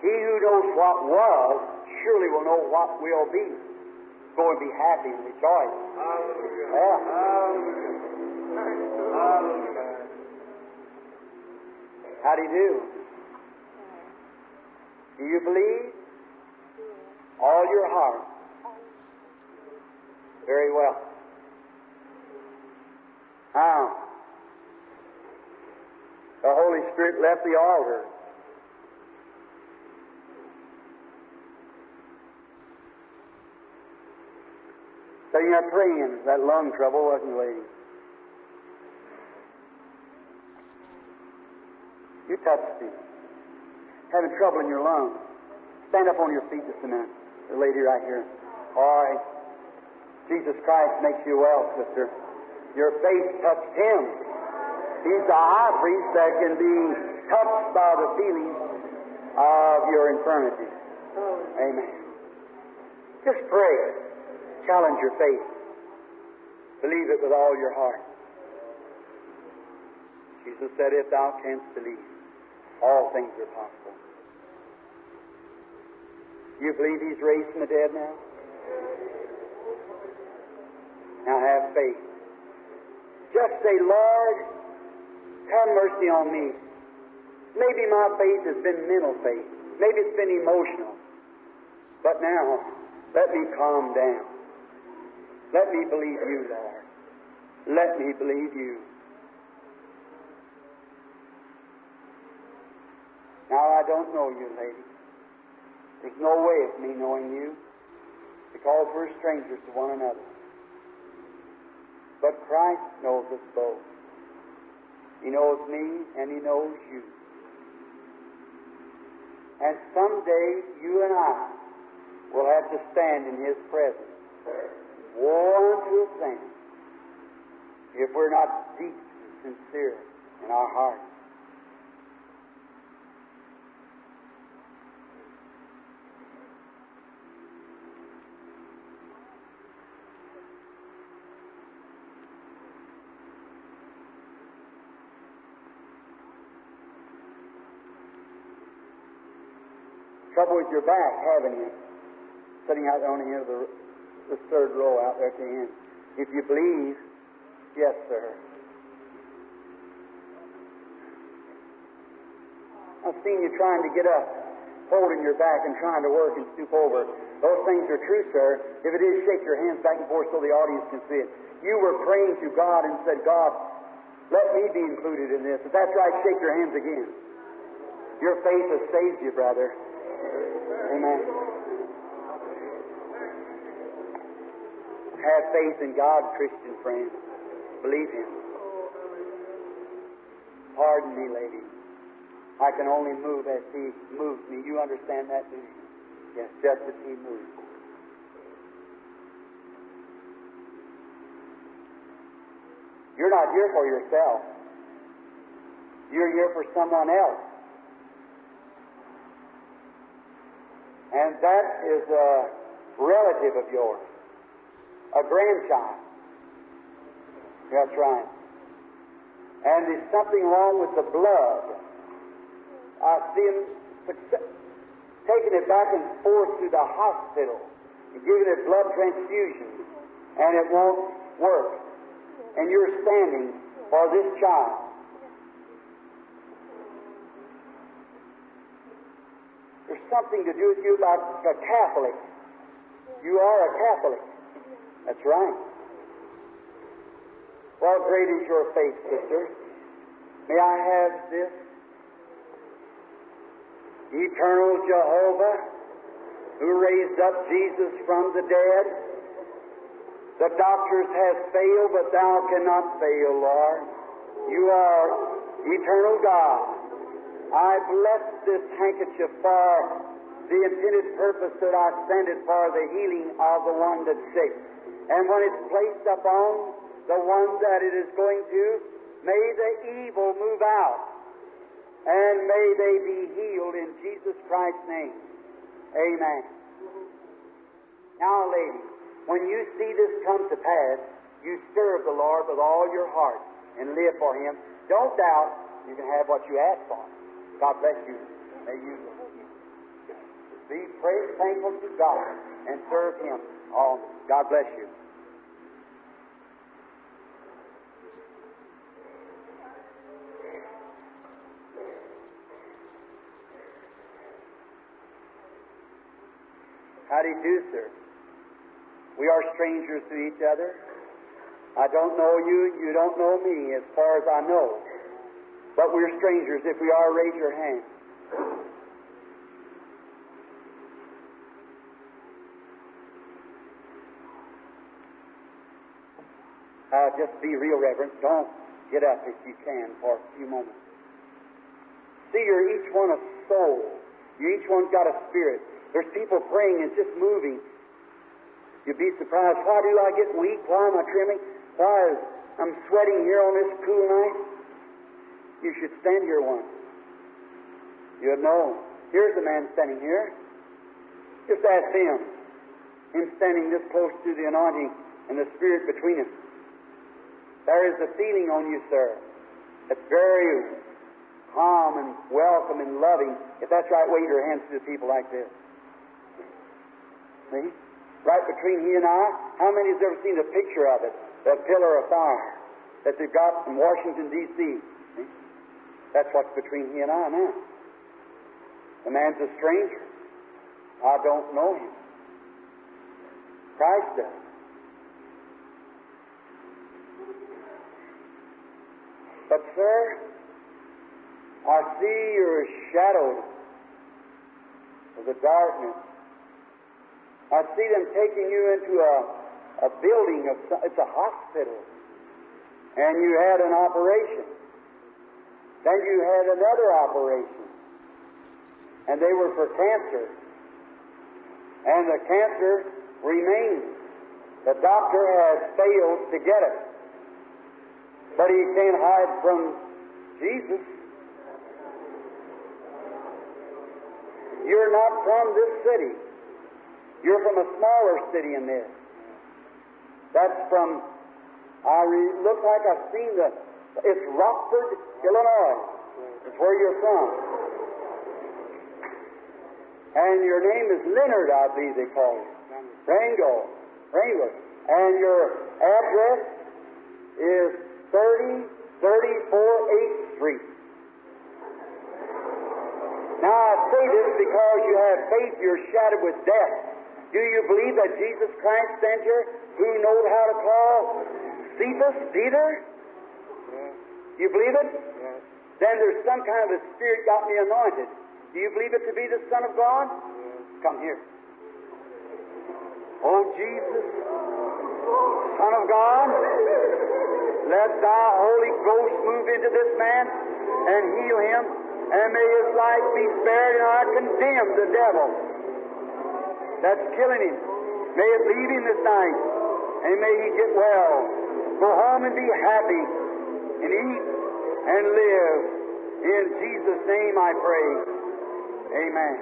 he who knows what was surely will know what will be. Go and be happy and rejoice. Hallelujah. Yeah. Hallelujah. Hallelujah. How do you do? Do you believe? All your heart. Very well. Now, the Holy Spirit left the altar. Sitting there praying, that lung trouble, wasn't lady? You touched him. Having trouble in your lungs. Stand up on your feet just a minute. The lady right here. All right. Jesus Christ makes you well, sister. Your faith touched him. He's the high priest that can be touched by the feeling of your infirmity. Amen. Just pray. Challenge your faith. Believe it with all your heart. Jesus said, If thou canst believe, all things are possible. Do you believe He's raised from the dead now? Now have faith. Just say, Lord, have mercy on me. Maybe my faith has been mental faith. Maybe it's been emotional. But now, let me calm down. Let me believe you, Lord. Let me believe you. Now, I don't know you, lady. There's no way of me knowing you because we're strangers to one another. But Christ knows us both. He knows me and He knows you. And someday you and I will have to stand in His presence. Unto a sin if we're not deep and sincere in our hearts. Trouble with your back, haven't you? Sitting out on the end of the, the third row out there at the end. If you believe, yes, sir. I've seen you trying to get up, holding your back and trying to work and stoop over. Those things are true, sir. If it is, shake your hands back and forth so the audience can see it. You were praying to God and said, God, let me be included in this. If that's right, shake your hands again. Your faith has saved you, brother. Amen. Have faith in God, Christian friend. Believe Him. Pardon me, lady. I can only move as He moves me. You understand that, do you? Yes, just as He moves. You're not here for yourself. You're here for someone else. And that is a relative of yours, a grandchild. That's right. And there's something wrong with the blood. I see him success, taking it back and forth to the hospital and giving it blood transfusions, and it won't work. And you're standing for this child. There's something to do with you about a Catholic. You are a Catholic. That's right. Well, great is your faith, sister. May I have this? Eternal Jehovah, who raised up Jesus from the dead. The doctors have failed, but thou cannot fail, Lord. You are eternal God. I bless this handkerchief for the intended purpose that I send it for the healing of the one that's sick. And when it's placed upon the one that it is going to, may the evil move out. And may they be healed in Jesus Christ's name. Amen. Now, ladies, when you see this come to pass, you serve the Lord with all your heart and live for Him. Don't doubt you can have what you ask for. God bless you. May you be praise thankful to God and serve Him. All God bless you. Do sir? We are strangers to each other. I don't know you, you don't know me, as far as I know. But we're strangers. If we are, raise your hand. Uh, just be real reverent. Don't get up if you can for a few moments. See, you're each one a soul. You each one's got a spirit. There's people praying and just moving. You'd be surprised. Why do I get weak? Why am I trembling? Why is I'm sweating here on this cool night? You should stand here once. You'd know. Here's a man standing here. Just ask him. Him standing this close to the anointing and the Spirit between us. There is a feeling on you, sir. It's very calm and welcome and loving. If that's right, wave your hands to the people like this. See? Right between he and I. How many has ever seen a picture of it? That pillar of fire that they've got in Washington, D.C. That's what's between he and I now. The man's a stranger. I don't know him. Christ does. But, sir, I see you're shadowed of the darkness. I see them taking you into a, a building of it's a hospital, and you had an operation. Then you had another operation, and they were for cancer, and the cancer remains. The doctor has failed to get it, but he can't hide from Jesus. You're not from this city. You're from a smaller city in this. That's from, I re- look like I've seen the, it's Rockford, Illinois. It's where you're from. And your name is Leonard, I believe they call you. Rango. Rango. And your address is 3034 8th Street. Now I say this because you have faith, you're shadowed with death. Do you believe that Jesus Christ sent you who knows how to call Cephas Peter? You believe it? Then there's some kind of a spirit got me anointed. Do you believe it to be the Son of God? Come here. Oh Jesus, Son of God, let thy Holy Ghost move into this man and heal him, and may his life be spared, and I condemn the devil that's killing him. May it leave him this night, and may he get well. Go home and be happy, and eat and live. In Jesus' name I pray. Amen.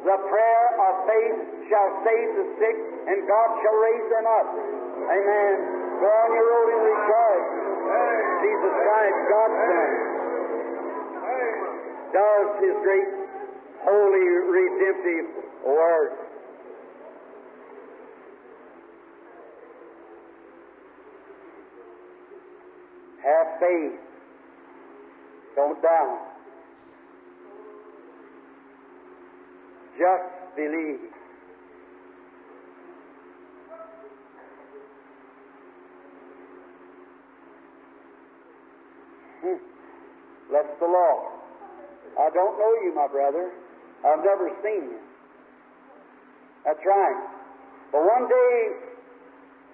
The prayer of faith shall save the sick, and God shall raise them up. Amen. Go on your road and rejoice. Jesus Christ, God's Son, does His great, holy, redemptive work. Have faith. Don't doubt. Just believe. Hmm. Bless the Lord. I don't know you, my brother. I've never seen you. That's right. But one day,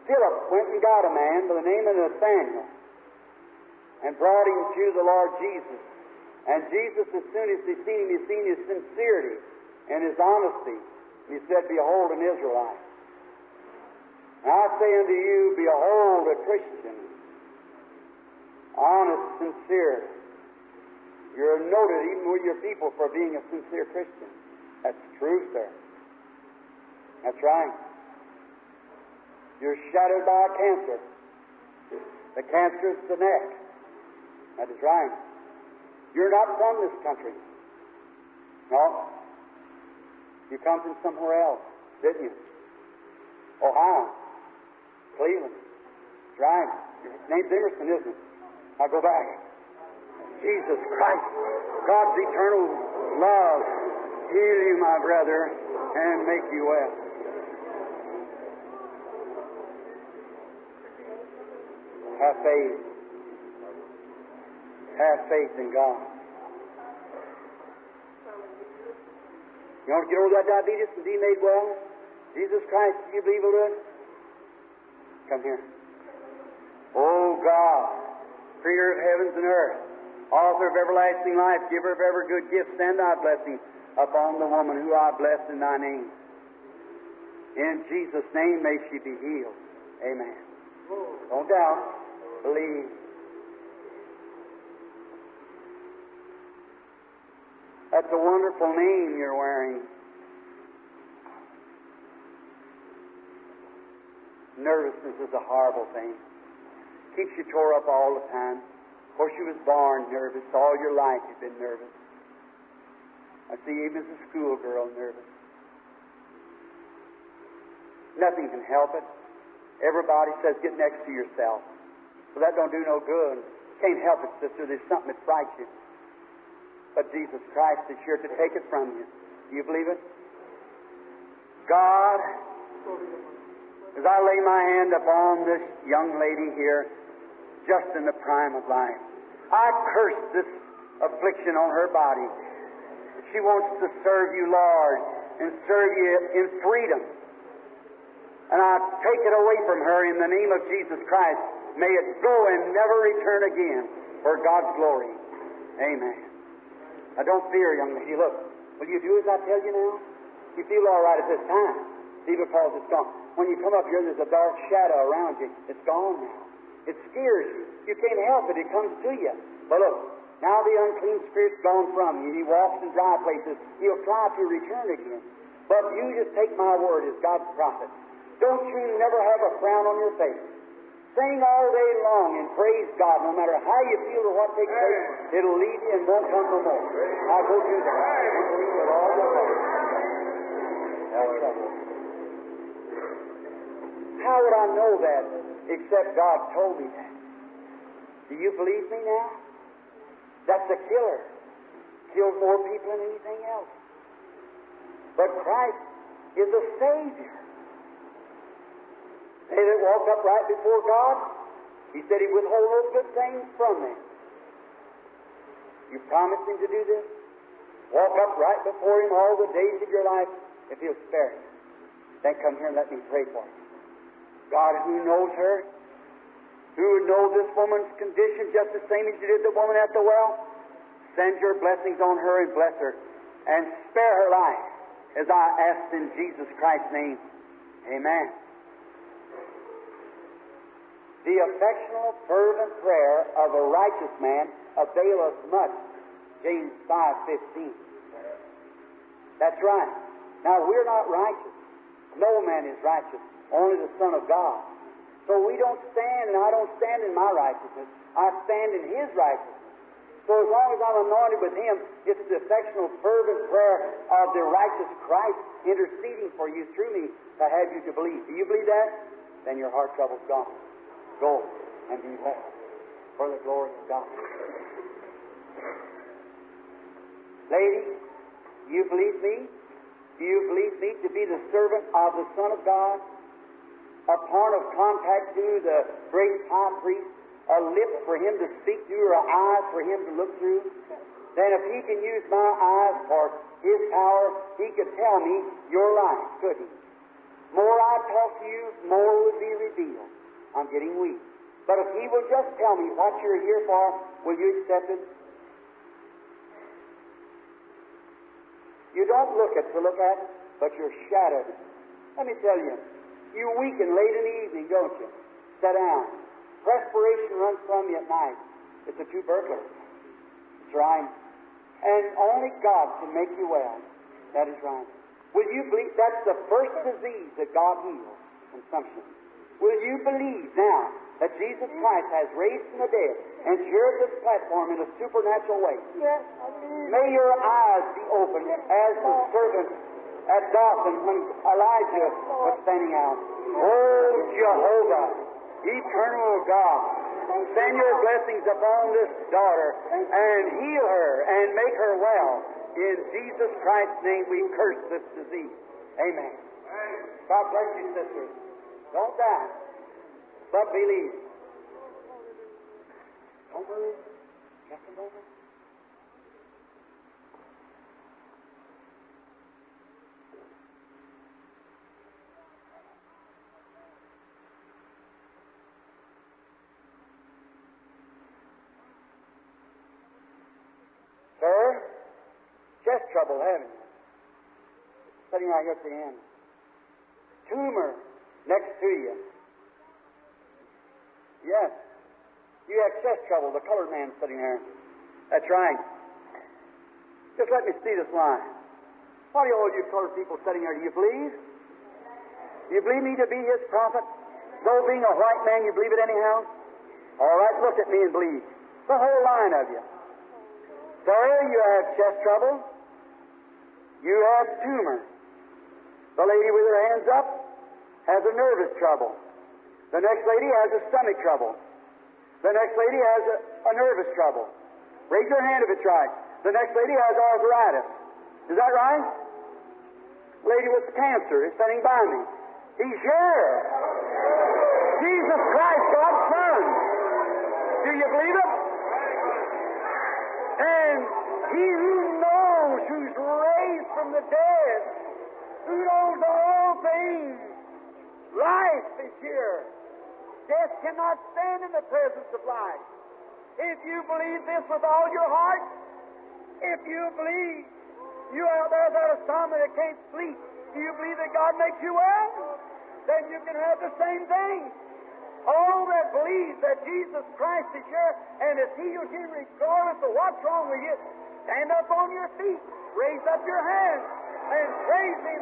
Philip went and got a man by the name of Nathaniel and brought him to the Lord Jesus. And Jesus, as soon as he seen him, he seen his sincerity and his honesty. He said, Behold, an Israelite. And I say unto you, Behold, a Christian. Honest, sincere. You're noted even with your people for being a sincere Christian. That's true, sir. That's right. You're shattered by a cancer. The cancer is the neck. That is right. You're not from this country. No. You come from somewhere else, didn't you? Ohio. Cleveland. Right. Your name's Emerson, isn't it? Now go back. Jesus Christ, God's eternal love, heal you, my brother, and make you well. Have faith. Have faith in God. You want to get over that diabetes and be made well? Jesus Christ, do you believe will it? Come here. Oh God, creator of heavens and earth, author of everlasting life, giver of every good gift, send thy blessing upon the woman who I bless in thy name. In Jesus' name may she be healed. Amen. Don't doubt. Believe. That's a wonderful name you're wearing. Nervousness is a horrible thing. Keeps you tore up all the time. Of course, you was born nervous. All your life you've been nervous. I see even as a schoolgirl nervous. Nothing can help it. Everybody says get next to yourself. Well, that don't do no good. Can't help it, sister. There's something that frights you. But Jesus Christ is here to take it from you. Do you believe it? God, as I lay my hand upon this young lady here, just in the prime of life, I curse this affliction on her body. She wants to serve you, Lord, and serve you in freedom. And I take it away from her in the name of Jesus Christ. May it go and never return again for God's glory. Amen. Now don't fear, young lady. Look, will you do as I tell you now? You feel all right at this time. See, because it's gone. When you come up here, there's a dark shadow around you. It's gone now. It scares you. You can't help it. It comes to you. But look, now the unclean spirit's gone from you. He walks in dry places. He'll try to return again. But you just take my word as God's prophet. Don't you never have a frown on your face. Sing all day long and praise God, no matter how you feel or what takes place. It'll leave you and won't come no more. Now go do that. Believe with all your heart. That's trouble. How would I know that except God told me that? Do you believe me now? That's a killer. Kills more people than anything else. But Christ is a Savior. They that walk upright before God, He said He would withhold no good things from them. You promised Him to do this? Walk upright before Him all the days of your life if He'll spare you. Then come here and let me pray for you. God who knows her, who would know this woman's condition just the same as you did the woman at the well, send your blessings on her and bless her and spare her life as I ask in Jesus Christ's name. Amen. The affectional, fervent prayer of a righteous man availeth much. James 5.15. That's right. Now, we're not righteous. No man is righteous, only the Son of God. So we don't stand, and I don't stand in my righteousness. I stand in His righteousness. So as long as I'm anointed with Him, it's the affectional, fervent prayer of the righteous Christ interceding for you through me to have you to believe. Do you believe that? Then your heart trouble's gone. Go and be well for the glory of God. Lady, you believe me? Do you believe me to be the servant of the Son of God? A point of contact to the great high priest, a lip for him to speak through, or eyes for him to look through? Then if he can use my eyes for his power, he could tell me your life, could he? More I talk to you, more would be revealed. I'm getting weak. But if he will just tell me what you're here for, will you accept it? You don't look at to look at, but you're shattered. Let me tell you, you weaken late in the evening, don't you? Sit down. Perspiration runs from you at night. It's a tubercular. That's right. And only God can make you well. That is right. Will you believe that's the first disease that God heals? Consumption. Will you believe now that Jesus Christ has raised from the dead and here at this platform in a supernatural way? Yes, I believe. May your eyes be opened as the servant at Dothan when Elijah was standing out. Oh, Jehovah, eternal God, send your blessings upon this daughter and heal her and make her well. In Jesus Christ's name we curse this disease. Amen. God bless you, sisters. Don't die, but believe. Don't believe. Captain. Sir, chest trouble, haven't you? Sitting right here at the end. Tumor next to you. Yes. You have chest trouble. The colored man sitting there. That's right. Just let me see this line. What do all you colored people sitting there? Do you believe? Do you believe me to be his prophet? Though being a white man, you believe it anyhow? All right, look at me and believe. The whole line of you. Sir, you have chest trouble. You have tumor. The lady with her hands up has a nervous trouble. The next lady has a stomach trouble. The next lady has a, a nervous trouble. Raise your hand if it's right. The next lady has arthritis. Is that right? Lady with cancer is standing by me. He's here. Jesus Christ, God's Son. Do you believe it? And He who knows, who's raised from the dead, who knows all things, life is here. Death cannot stand in the presence of life. If you believe this with all your heart, if you believe you out there that are some that can't sleep, do you believe that God makes you well? Then you can have the same thing. All that believe that Jesus Christ is here and is healed you regardless of what's wrong with you, stand up on your feet, raise up your hands, and praise Him